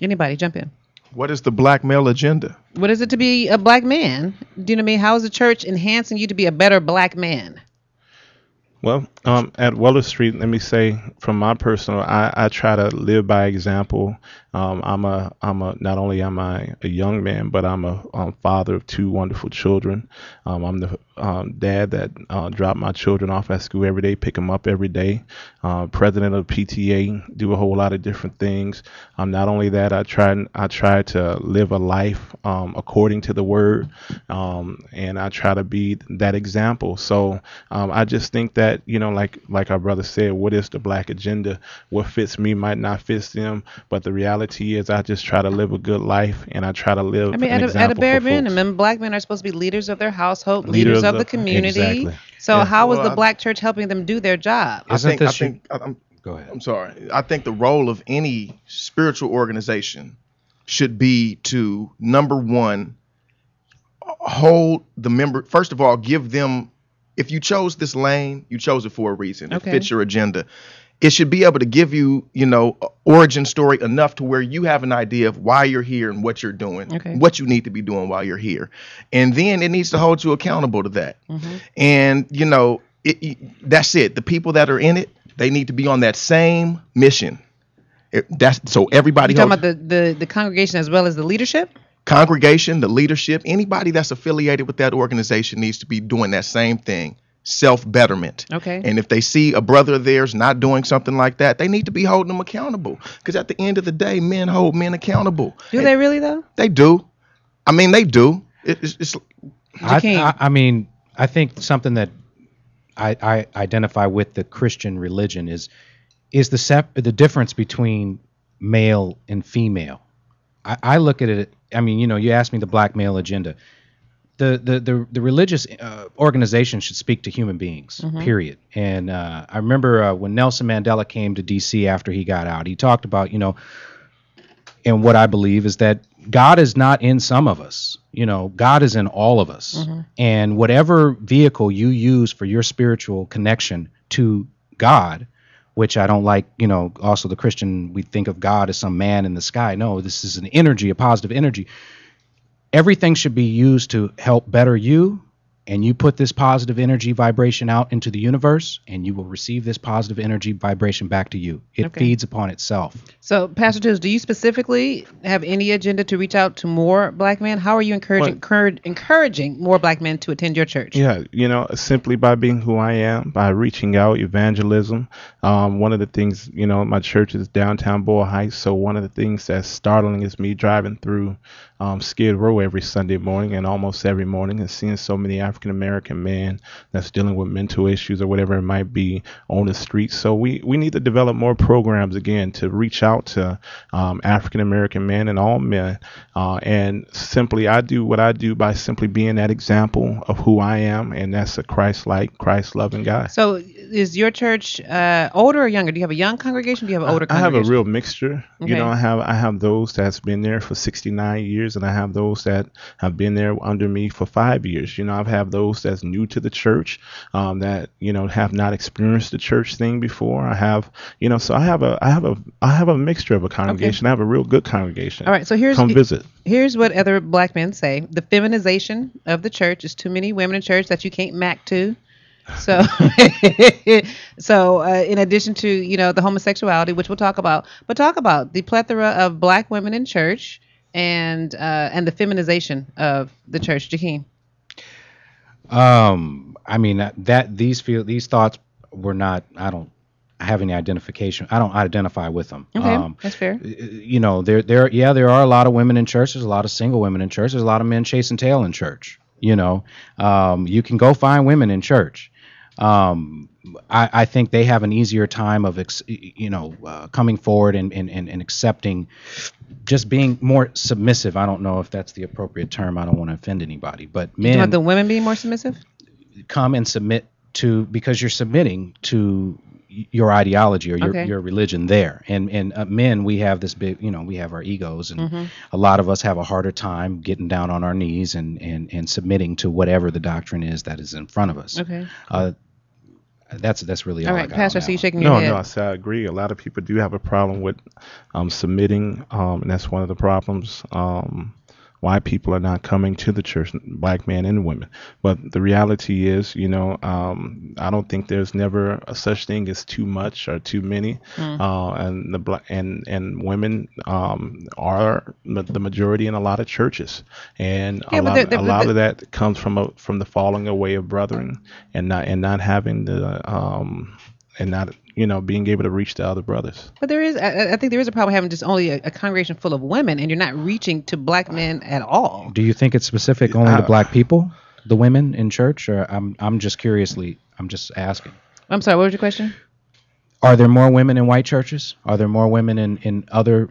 Anybody jump in? What is the black male agenda? What is it to be a black man? Do you know what I mean? How is the church enhancing you to be a better black man? Well, um, at Weller Street, let me say from my personal, I, I try to live by example. Um, I'm a, I'm a, not only am I a young man, but I'm a um, father of two wonderful children. Um, I'm the um, dad that uh, drop my children off at school every day, pick them up every day. Uh, president of PTA, do a whole lot of different things. Um, not only that, I try, I try to live a life um, according to the word, um, and I try to be that example. So um, I just think that you know, like like our brother said, what is the black agenda? What fits me might not fit them, but the reality is, I just try to live a good life, and I try to live. I mean, an at a, at a bare minimum, black men are supposed to be leaders of their household, Leaders leaders, of the of- community. exactly. So Yeah. how was Well, the I- black church helping them do their job? I think, I think I- I'm, Go ahead. I'm sorry. I think the role of any spiritual organization should be to number one, hold the member. First of all, give them. If you chose this lane, you chose it for a reason. Okay. It fits your agenda. It should be able to give you, you know, origin story enough to where you have an idea of why you're here and what you're doing, Okay. what you need to be doing while you're here, and then it needs to hold you accountable to that. Mhm. And you know, it, it- that's it. The people that are in it, they need to be on that same mission. It- that's so everybody You talking holds- about the, the, the congregation as well as the leadership? congregation, the leadership, anybody that's affiliated with that organization needs to be doing that same thing. Self betterment. Okay. And if they see a brother of theirs not doing something like that, they need to be holding them accountable. Because at the end of the day, men hold men accountable. Do they really though? They do. I mean, they do. It, it's, it's I, Jakim. I, I mean, I think something that I, I identify with the Christian religion is is the sep- the difference between male and female. I, I look at it. I mean, you know, you asked me the black male agenda. The the the, the religious uh, organization should speak to human beings. Mhm. Period. And uh, I remember uh, when Nelson Mandela came to D.C. after he got out, he talked about you know and what I believe is that God is not in some of us. You know, God is in all of us. Mhm. And whatever vehicle you use for your spiritual connection to God, which I don't like. You know, also the Christian, we think of God as some man in the sky. No, this is an energy, a positive energy. Everything should be used to help better you and you put this positive energy vibration out into the universe and you will receive this positive energy vibration back to you it Okay. feeds upon itself So, Pastor Tibbs, do you specifically have any agenda to reach out to more black men? How are you encouraging encourage, encouraging more black men to attend your church? Yeah, you know, simply by being who I am, by reaching out, evangelism. Um, one of the things, you know, my church is downtown Boyle Heights, so one of the things that's startling is me driving through um, Skid Row every Sunday morning and almost every morning and seeing so many African American man that's dealing with mental issues or whatever it might be on the streets. So we, we need to develop more programs again to reach out to um, African American men and all men. Uh, and simply, I do what I do by simply being that example of who I am, and that's a Christ-like, Christ-loving guy. So, is your church uh, older or younger? Do you have a young congregation? Do you have an older I have a real mixture. Okay. You know, I have I have those that's been there for 69 years, and I have those that have been there under me for five years. You know, I've have those that's new to the church, um, that you know have not experienced the church thing before. I have, you know, so I have a I have a I have a mixture of a congregation. I have a real good congregation. All right, so here's come visit. Here's what other black men say: the feminization of the church is too many women in church that you can't mac to. So, so uh, in addition to you know the homosexuality, which we'll talk about, but talk about the plethora of black women in church and uh, and the feminization of the church. Jakim. Um i mean that, that these feel these thoughts were not i don't have any identification i don't identify with them. Okay, um that's fair. you know there there yeah there are a lot of women in church there's a lot of single women in church there's a lot of men chasing tail in church you know? Um, you can go find women in church. Um, I, I think they have an easier time of ex, you know uh, coming forward and, and, and accepting just being more submissive i don't know if that's the appropriate term i don't want to offend anybody but men about the women being more submissive? come and submit to because you're submitting to your ideology or your, Okay. your religion there and and uh, men we have this big you know we have our egos and Mhm. a lot of us have a harder time getting down on our knees and and and submitting to whatever the doctrine is that is in front of us Okay. uh, that's that's really all, All I got Pastor, on so you one. shaking your No, head. no, I say I agree. A lot of people do have a problem with um, submitting, um, and that's one of the problems um, why people are not coming to the church, black men and women. But the reality is, you know, um, I don't think there's never a such thing as too much or too many, Mm. uh, and the black and and women um, are the majority in a lot of churches, and Yeah, a lot, they're- they're- a lot of that comes from a, from the falling away of brethren, and not and not having the um, and not you know being able to reach the other brothers. But there is, I, I think there is a problem having just only a, a congregation full of women, and you're not reaching to black men at all. do you think it's specific only to Uh, black people the women in church or i'm i'm just curiously i'm just asking I'm sorry, what was your question? Are there more women in white churches? Are there more women in, in other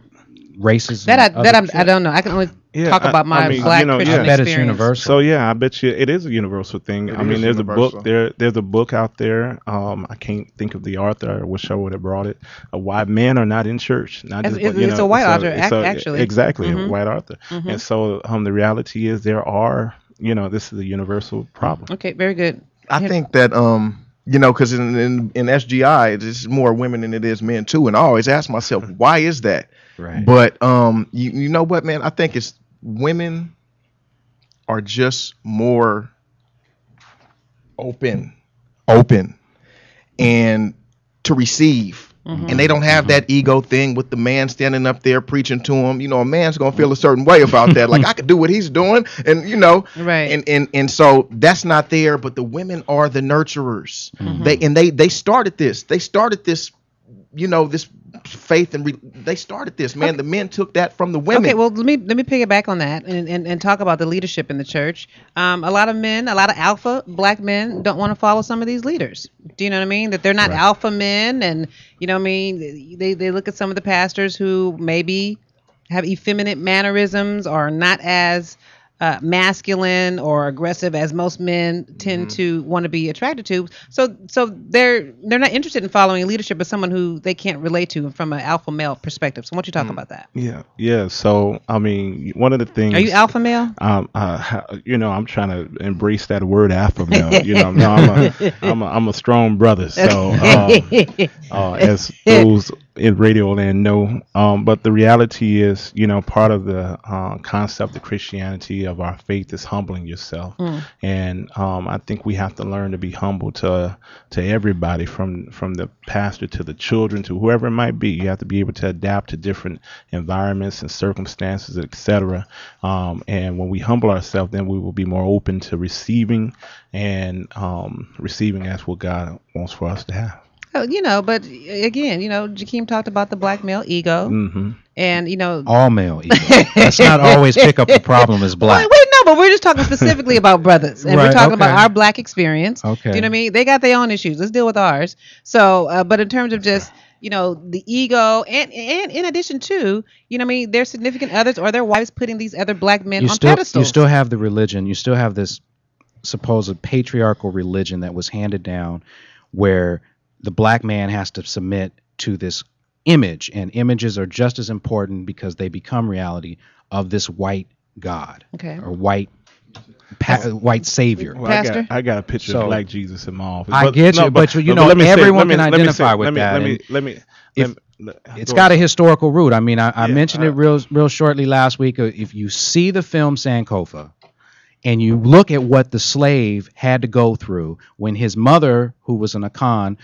races? That I that I'm, I don't know. I can only Yeah, talk I- about my I mean, black you know, Christian yeah. I bet it's experience. universal. So yeah, I bet you it is a universal thing. It I mean, is there's a book there. There's a book out there. Um, I can't think of the author. I wish I would have brought it. Uh, why men are not in church. Not It's- just, it's- you it's know, a white author, ac- so- actually. Exactly, Mhm. a white author. Mhm. And so um, the reality is there are, you know, this is a universal problem. Okay, very good. I think that um you know because in, in in SGI it's more women than it is men too, and I always ask myself why is that? Right. But um you you know what man I think it's women are just more open open and to receive. Mm-hmm. And they don't have that mm-hmm. ego thing with the man standing up there preaching to him. You know, a man's gonna feel a certain way about that. Like I could do what he's doing, and you know, Right. and and and so that's not there. But the women are the nurturers. Mm-hmm. They and they they started this. They started this. You know, this faith and re, they started this. Man, the men took that from the women. Okay, well let me let me piggyback on that and, and, and talk about the leadership in the church. Um, a lot of men, a lot of alpha black men don't want to follow some of these leaders. Do you know what I mean? That they're not alpha men, and you know what I mean. They they look at some of the pastors who maybe have effeminate mannerisms or not as uh, masculine or aggressive as most men tend Mm-hmm. to want to be attracted to. So so they're they're not interested in following leadership as someone who they can't relate to from an alpha male perspective. So why don't you talk Mm. about that? Yeah, yeah. So I mean, one of the things. Are you alpha male? Um, uh, you know, I'm trying to embrace that word alpha male. You know, no, I'm a, I'm a, I'm a strong brother. So, um, uh, as those in radio land know, um, but the reality is, you know, part of the uh, concept of Christianity of our faith is humbling yourself, Mm. and um, I think we have to learn to be humble to to everybody, from from the pastor to the children to whoever it might be. You have to be able to adapt to different environments and circumstances, etc. Um, and when we humble ourselves, then we will be more open to receiving and um, receiving as what God wants for us to have. You know, but again, you know, Jakim talked about the black male ego, hmm and you know, All male ego. Let's not always pick up the problem as black. Wait, wait, no, but we're just talking specifically about brothers, and we're Right, talking about our black experience. Okay. Do you know what I mean? They got their own issues. Let's deal with ours. So, uh, but in terms of just you know the ego, and and in addition to you know, what I mean, their significant others or their wives putting these other black men you on still pedestals. you still have the religion. You still have this supposed patriarchal religion that was handed down, where the black man has to submit to this image, and images are just as important because they become reality of this white God Okay. or white pa- white savior. Well, I got, I got a picture So- of Black Jesus in my office. I get you, but you know, let me say- everyone let me- can let me identify say- with let me, that, Let me, and let me, if- let- let- It's go got a historical root. I mean, I, I Yeah, mentioned uh, it real real shortly last week. Uh, If you see the film Sankofa, and you look at what the slave had to go through when his mother, who was an Akan,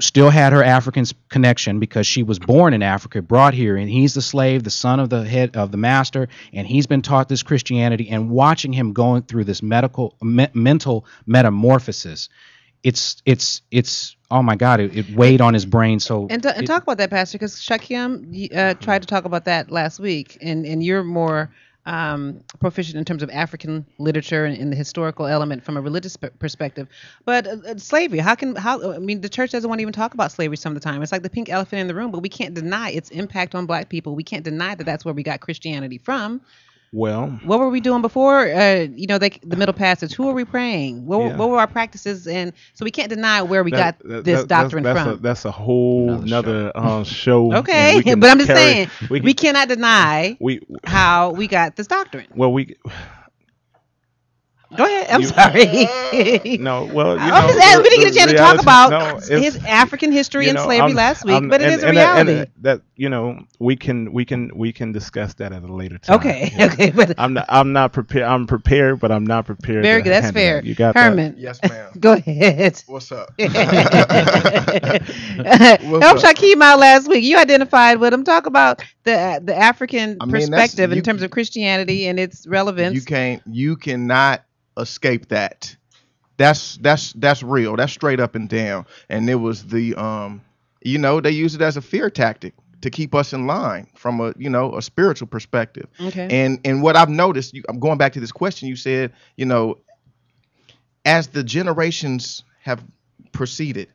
still had her African connection because she was born in Africa, brought here, and he's the slave, the son of the head of the master, and he's been taught this Christianity. And watching him going through this medical me- mental metamorphosis, it's it's it's oh my God, it, it weighed on his brain. So And, t- and it- talk about that, Pastor, because Shakim uh, tried to talk about that last week, and, and you're more um, proficient in terms of African literature and, the historical element from a religious perspective. But uh, uh, slavery, how can how? I mean, the church doesn't want to even talk about slavery some of the time. It's like the pink elephant in the room, but we can't deny its impact on Black people. We can't deny that that's where we got Christianity from. Well, What were we doing before? Uh, you know, they, the middle passage. Who are we praying? What, were Yeah. what were our practices? And so we can't deny where we That- got that- this that- doctrine that's from. A, that's a whole another uh, show. and Okay, but I'm just carry- saying we we, cannot deny we how we got this doctrine. well we Go ahead. I'm You- sorry. no well you know, just asking, we didn't get a the chance to talk about no, his African history you and slavery I'm- last week, I'm- but it and- is a and that- and reality. that you know we can we can we can discuss that at a later time. Okay, you know. okay, but- I'm not I'm not prepared. I'm prepared, but I'm not prepared. Very good. That's fair. that. You got Herman. That? Yes, ma'am. Go ahead. What's up? Help What's up? Shaquem out last week. You identified with him. Talk about the the African I mean, that's- perspective in you- terms of Christianity and its relevance. You can't you cannot escape that. That's that's that's real. That's straight up and down. And it was the um you know, they use it as a fear tactic to keep us in line from a you know a spiritual perspective. Okay. And and what I've noticed, you, I'm going back to this question you said, you know, as the generations have proceeded,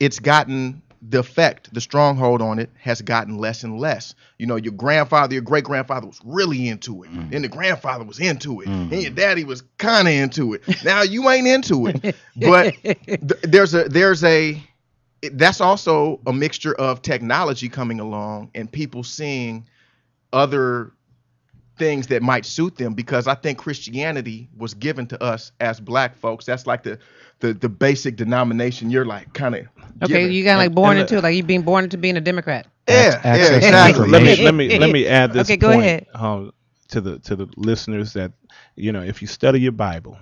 it's gotten the effect, the stronghold on it has gotten less and less. You know, your grandfather, your great grandfather was really into it. Mm. Then the grandfather was into it. And your daddy was kind of into it. Now you ain't into it. But th- there's a there's a it- that's also a mixture of technology coming along and people seeing other things that might suit them because I think Christianity was given to us as black folks. That's like the the, the basic denomination you're like kind of okay, you got like born into it, like you being born into being a Democrat. yeah, yeah, exactly. let me let me let me add this Okay, go point ahead. um, to the to the listeners that you know if you study your Bible,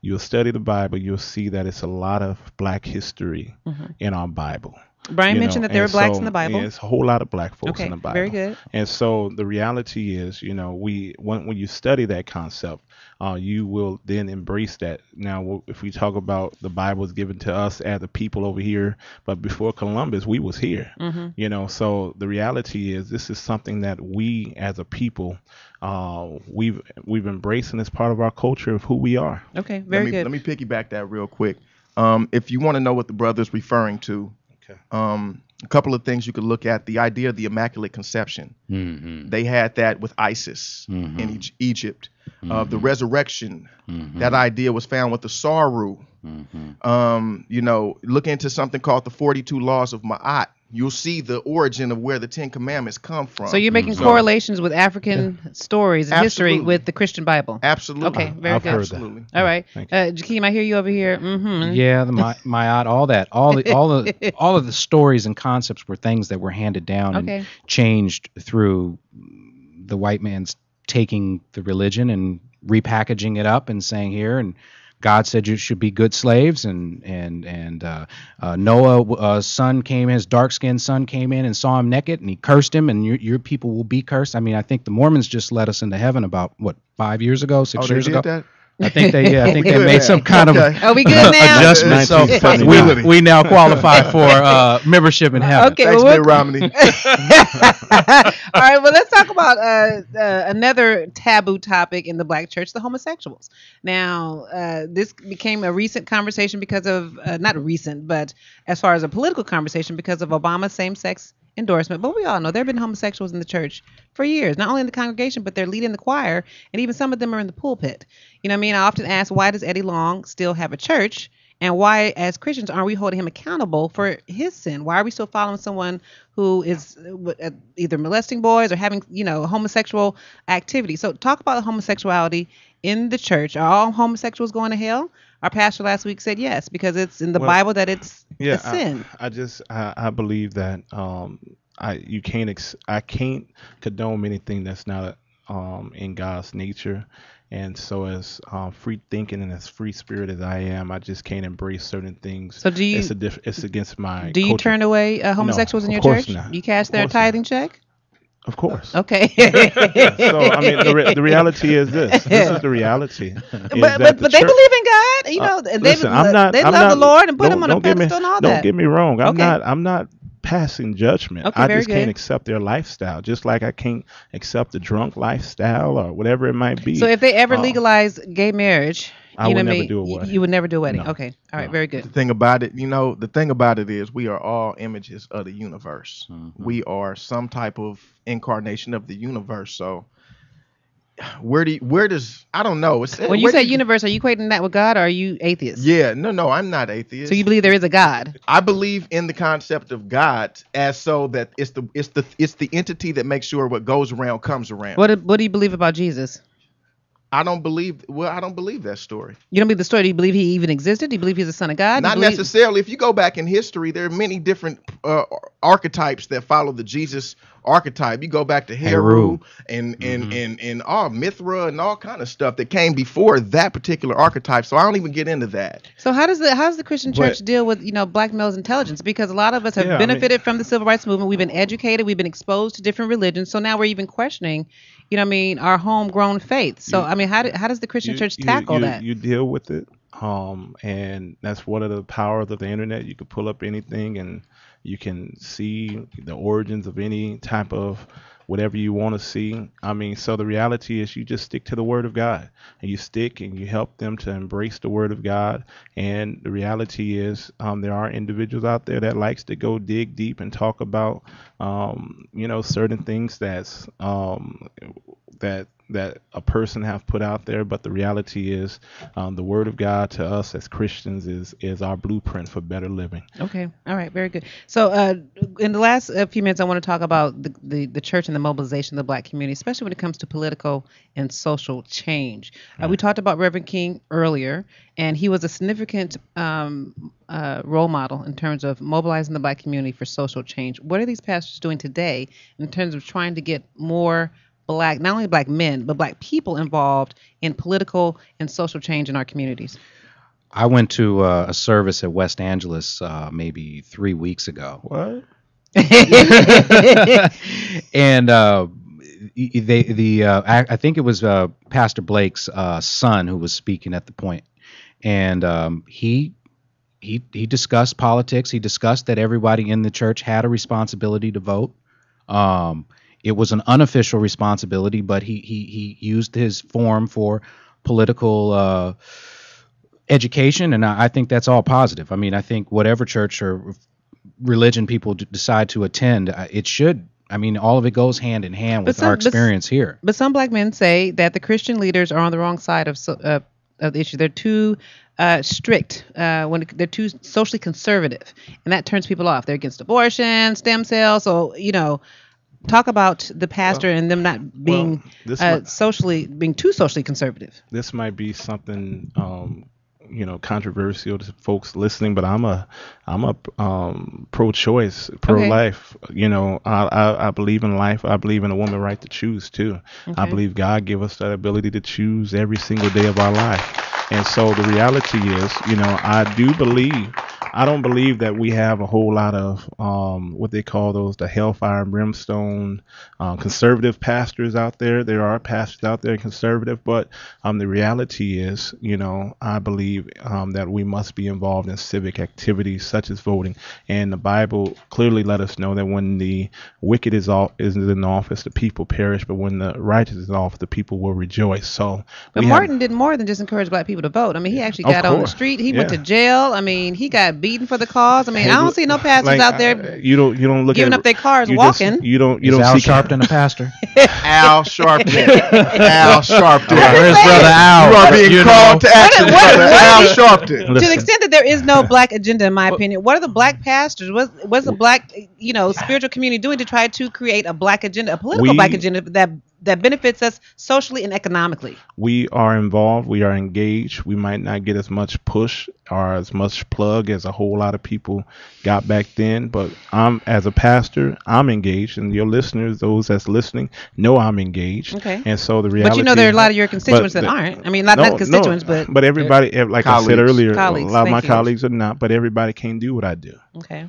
you'll study the Bible, you'll see that it's a lot of Black history Mhm. in our Bible. Brian you mentioned know, that there and were blacks so, in the Bible. yeah, it's a whole lot of black folks Okay, in the Bible. very good. And so the reality is, you know, we when when you study that concept, uh, you will then embrace that. Now, if we talk about the Bible is given to us as the people over here, but before Columbus, we was here. Mhm. You know, so the reality is, this is something that we as a people, uh, we've we've embraced and it's part of our culture of who we are. Okay, let very me, good. Let me piggyback that real quick. Um, if you want to know what the brother's referring to, Okay. um, a couple of things you could look at: the idea of the Immaculate Conception. Mm-hmm. They had that with Isis Mhm. in Eg- Egypt. Uh, the Mhm. resurrection, Mhm. that idea was found with the Saru. Mhm. Um, you know, look into something called the 42 Laws of Ma'at. You'll see the origin of where the Ten Commandments come from. So you're making So- correlations with African stories and history with the Christian Bible. Absolutely. Okay, very I've good. heard that. Absolutely. All right, Thank uh, Jakim, I hear you over here. Mm-hmm. Yeah, the my, Mayat, all that, all the, all the, all of the stories and concepts were things that were handed down Okay. and changed through the white man's taking the religion and repackaging it up and saying here and God said you should be good slaves and and and uh, uh, Noah uh, son came in, his dark skinned son came in and saw him naked and he cursed him and your your people will be cursed. I mean, I think the Mormons just let us into heaven about what five years ago, six Oh, years did ago. that? I think they yeah, I think they made now. some kind Okay. of Are we good now? adjustment. So we, we now qualify for uh, membership in heaven. Okay, Thanks, well, Mitt Romney. All right, well, let's talk about uh, uh, another taboo topic in the black church, the homosexuals. Now, uh, this became a recent conversation because of, uh, not recent, but as far as a political conversation because of Obama's same sex endorsement. But we all know there have been homosexuals in the church for years, not only in the congregation, but they're leading the choir, and even some of them are in the pulpit. You know what I mean? I often ask, why does Eddie Long still have a church? And why, as Christians, aren't we holding him accountable for his sin? Why are we still following someone who is uh, either molesting boys or having, you know, homosexual activity? So, talk about homosexuality in the church. Are all homosexuals going to hell? Our pastor last week said yes, because it's in the Well, Bible that it's yeah, a sin. I, I just I, I believe that um I you can't ex- I can't condone anything that's not um in God's nature. And so as um, free thinking and as free spirit as I am, I just can't embrace certain things. So do you- It's a diff- it's against my. Do you culture. turn away uh, No, homosexuals in of your course church? not. You cash their course not. tithing check? Of course. Okay. so I mean, the, re- the reality is this. This is the reality. is but but, the but they church- believe in God, you know. Uh, they listen, I'm not, they I'm love not, the Lord and put don't- him on a don't get me- pedestal and all that. Don't get me wrong. I'm Okay. not. I'm not passing judgment. Okay, I just can't accept their lifestyle, just like I can't accept the drunk lifestyle or whatever it might be. So if they ever Uh, legalize gay marriage, I you would know what I never mean? do a wedding. You would never do a wedding. No. Okay. All right. Very good. The thing about it, you know, the thing about it is we are all images of the universe. Mm-hmm. We are some type of incarnation of the universe. So where do you, where does I don't know. It's, When you say you- universe, are you equating that with God or are you atheist? Yeah, no, no, I'm not atheist. So you believe there is a God? I believe in the concept of God as so that it's the it's the it's the entity that makes sure what goes around comes around. What do- What do you believe about Jesus? I don't believe well, I don't believe that story. You don't believe the story. Do you believe he even existed? Do you believe he's the son of God? Do Not believe- necessarily. If you go back in history, there are many different uh, archetypes that follow the Jesus archetype. You go back to Heru, Heru. and and and and all Mithra and all kind of stuff that came before that particular archetype. So I don't even get into that. So how does the how does the Christian church But- deal with you know black males' intelligence? Because a lot of us have Yeah, I mean- benefited from the civil rights movement. We've been educated. We've been exposed to different religions. So now we're even questioning, you know, what I mean, our homegrown faith. So You- I mean, how do, how does the Christian you- church tackle you- that? You deal with it, um, and that's one of the powers of the internet. You can pull up anything, and you can see the origins of any type of whatever you want to see. I mean, so the reality is, you just stick to the Word of God, and you stick and you help them to embrace the Word of God. And the reality is, um, there are individuals out there that likes to go dig deep and talk about, um, you know, certain things that's um, that that a person have put out there but the reality is um, the word of god to us as christians is is our blueprint for better living Okay. All right. Very good. So, uh, in the last uh, few minutes, I want to talk about the, the, the church and the mobilization of the black community, especially when it comes to political and social change. Uh, we talked about Reverend King earlier, and he was a significant um, uh, role model in terms of mobilizing the black community for social change. What are these pastors doing today in terms of trying to get more black, not only black men, but black people involved in political and social change in our communities? I went to uh, a service at West Angeles uh, maybe three weeks ago. What? and uh, y- y- they the uh, I, I think it was uh, Pastor Blake's uh, son who was speaking at the point, and um, he he he discussed politics. He discussed that everybody in the church had a responsibility to vote. Um, it was an unofficial responsibility, but he he he used his form for political. Uh, education and I, I think that's all positive i mean i think whatever church or religion people d- decide to attend, uh, it should. I mean, all of it goes hand in hand with some- our but experience here. But some black men say that the Christian leaders are on the wrong side of so, uh, of the issue. They're too uh, strict uh, when they're too socially conservative, and that turns people off. They're against abortion, stem cells. So you know, talk about the pastor and them not being this uh, might- socially being too socially conservative. this might be something um, you know controversial to folks listening, but I'm a I'm a um, pro-choice, pro-life. You know, I, I I believe in life. I believe in a woman right to choose too. I believe God give us that ability to choose every single day of our life. And so the reality is, you know, I do believe. I don't believe that we have a whole lot of um, what they call those the hellfire and brimstone uh, conservative pastors out there. There are pastors out there conservative, but um, the reality is, you know, I believe um, that we must be involved in civic activities such as voting. And the Bible clearly let us know that when the wicked is all is in office, the people perish, but when the righteous is in office, the people will rejoice. So, But we have- Martin did more than just encourage black people to vote. I mean, he actually Of got on the street. He went to jail. I mean, he got beaten for the cause. I mean, Hey, I don't see no pastors like, out uh, there You don't you don't look giving at up their cars you just- walking. you don't you Is don't Al see Sharpton a pastor? Al Sharpton. Al Sharpton. Where's brother Al? You are being You called know. to action, What- what- brother what Al is- Sharpton. to the extent that there is no black agenda, in my opinion, what are the black mm-hmm. pastors? What's, what's the black, you know, spiritual community doing to try to create a black agenda, a political We- black agenda that that benefits us socially and economically? we are involved, we are engaged. We might not get as much push or as much plug as a whole lot of people got back then, but I'm as a pastor, I'm engaged, and your listeners, those that's listening, know I'm engaged. Okay. And so the reality. But you know, there are a lot of your constituents that the- aren't. I mean, not, No, not constituents, no, but but everybody, eh, like I said earlier, Colleagues, a lot of my you. colleagues are not, but everybody can't do what I do. okay.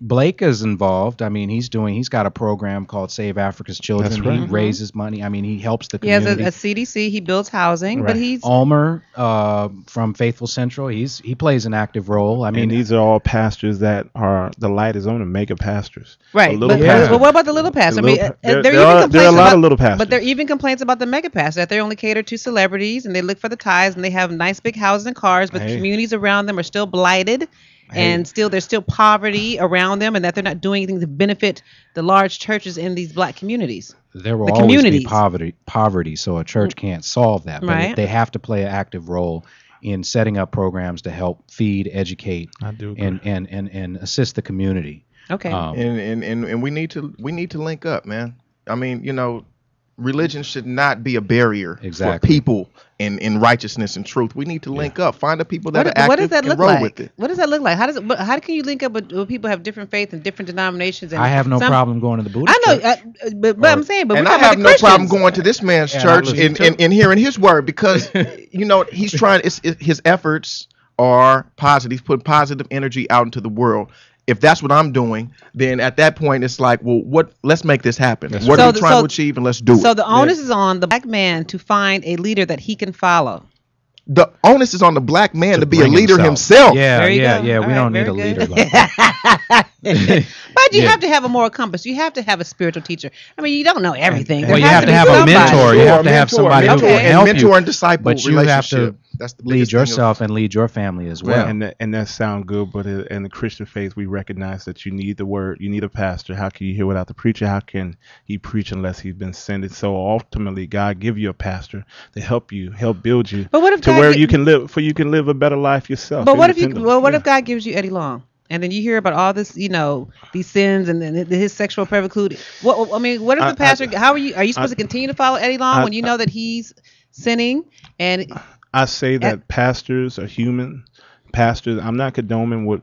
Blake is involved. I mean, he's doing. He's got a program called Save Africa's Children. Right. He Mhm. raises money. I mean, he helps the community. He has a, a CDC. He builds housing, but he's Ulmer uh, from Faithful Central. He's he plays an active role. I I mean, mean, these are all pastors that are the light is on them, mega pastors. Right, but, little but- but what about the little pastors? I the mean, little pa- there- there, are there even are- complaints there are a lot about, of little pastors. But there are even complaints about the mega pastors that they only cater to celebrities and they look for the ties and they have nice big houses and cars, but the Hey. communities around them are still blighted. And still, there's still poverty around them, and that they're not doing anything to benefit the large churches in these black communities. there will the always be poverty. Poverty. So a church can't solve that. But Right. they have to play an active role in setting up programs to help feed, educate, I do agree. and and and and assist the community. Okay. Um, and, and and and we need to we need to link up, man. I mean, you know, religion should not be a barrier Exactly. for people in in righteousness and truth. We need to link up, find the people that What, are active what does that and look roll like? with it. What does that look like? How does it? How can you link up with, with people who have different faith and different denominations? And I have no some- problem going to the Buddhist I know, church. uh, but, but I'm saying, but and we're I talking have no the problem going to this man's And church and, and, and hearing his word because you know he's trying. It's, it, his efforts are positive. He's putting positive energy out into the world. If that's what I'm doing, then at that point it's like, well, what? Let's make this happen. what So are we the- trying so- to achieve, and let's do So it. So the onus is on the black man to find a leader that he can follow. the onus is on the black man to, To be a leader himself. himself. Yeah, yeah, go. yeah. All we right, don't need a very leader like that. but you Yeah. have to have a moral compass. You have to have a spiritual teacher. I mean, you don't know everything. Well, you have to be have a mentor. You Mentor, have to have mentor, somebody who mentor, can and help mentor you. and disciple But you have relationship. to That's the lead biggest thing of- yourself and lead your family as well. And that, and that sound good, but in the Christian faith, we recognize that you need the word, you need a pastor. How can you hear without the preacher? How can he preach unless he's been sent? And so ultimately, God give you a pastor to help you, help build you But what if to God where gi- you can live, for you can live a better life yourself. But what if you? Well, what Yeah. if God gives you Eddie Long, and then you hear about all this, you know, these sins and then his sexual perverted? What I mean, what if the pastor? I- how are you? Are you supposed I- to continue to follow Eddie Long I- when you know that he's sinning? And I say that pastors are human. Pastors, I'm not condoning what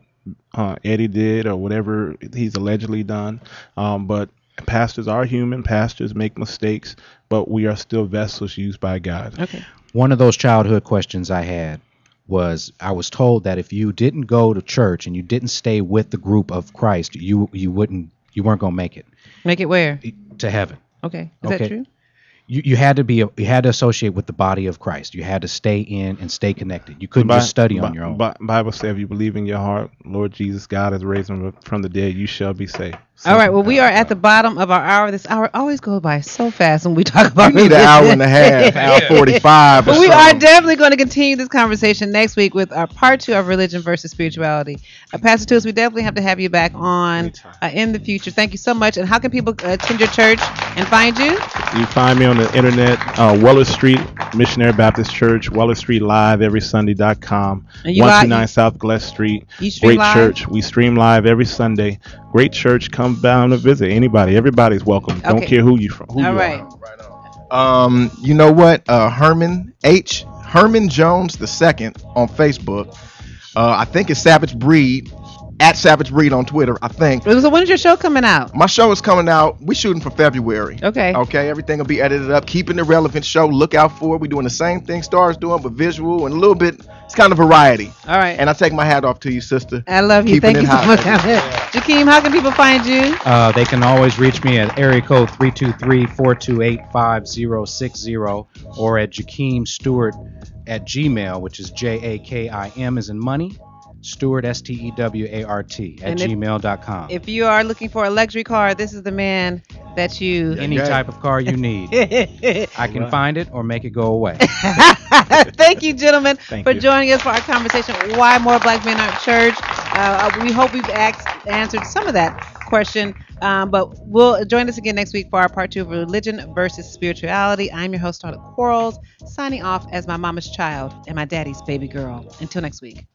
uh, Eddie did or whatever he's allegedly done, um, but pastors are human. Pastors make mistakes, but we are still vessels used by God. okay, One of those childhood questions I had was I was told that if you didn't go to church and you didn't stay with the group of Christ, you you wouldn't you weren't gonna make it make it where? to heaven. Okay, is that true? You, you had to be you had to associate with the body of Christ. You had to stay in and stay connected. You couldn't Bi- just study on your own. Bi- Bible says, if you believe in your heart, Lord Jesus, God has raised him from the dead, you shall be saved. All right. Well, we are at the bottom of our hour. This hour always goes by so fast when we talk about. We need an hour and a half, hour 45 or But we are definitely going to continue this conversation next week with our part two of religion versus spirituality. Uh, Pastor Tulloss, we definitely have to have you back on uh, in the future. Thank you so much. And how can people uh, attend your church and find you? You find me on the internet, uh, Weller Street Missionary Baptist Church, Weller Street Live every Sunday.com, And you live- 129 South Gless Street. You Great live? church. We stream live every Sunday. Great church. Come down to visit. Anybody, everybody's welcome. Don't care who you from. Who All you right. are. Um, you know what? Uh, Herman H. Herman Jones the second on Facebook. Uh, I think it's Savage Breed at Savage Breed on Twitter. I think. So when is your show coming out? My show is coming out. We shooting for February. Okay. Okay. Everything will be edited up. Keeping the relevant show. Look out for it. We're doing the same thing Stars doing, but visual and a little bit. It's kind of variety. All right. And I take my hat off to you, sister. I love you. Keeping Thank you so much. baby. Jakim, how can people find you? Uh, they can always reach me at area code 323-428-5060 or at Jakim Stewart at Gmail, which is J-A-K-I-M is in money, Stewart, S-T-E-W-A-R-T, at And if- gmail.com. If you are looking for a luxury car, this is the man that you. Any type of car you need. I can find it or make it go away. Thank you, gentlemen, Thank for you. joining us for our conversation. Why more black men aren't church? Uh, we hope we've asked, answered some of that question. Um, but we'll join us again next week for our part two of religion versus spirituality. I'm your host, Starlett Quarles, signing off as my mama's child and my daddy's baby girl. Until next week.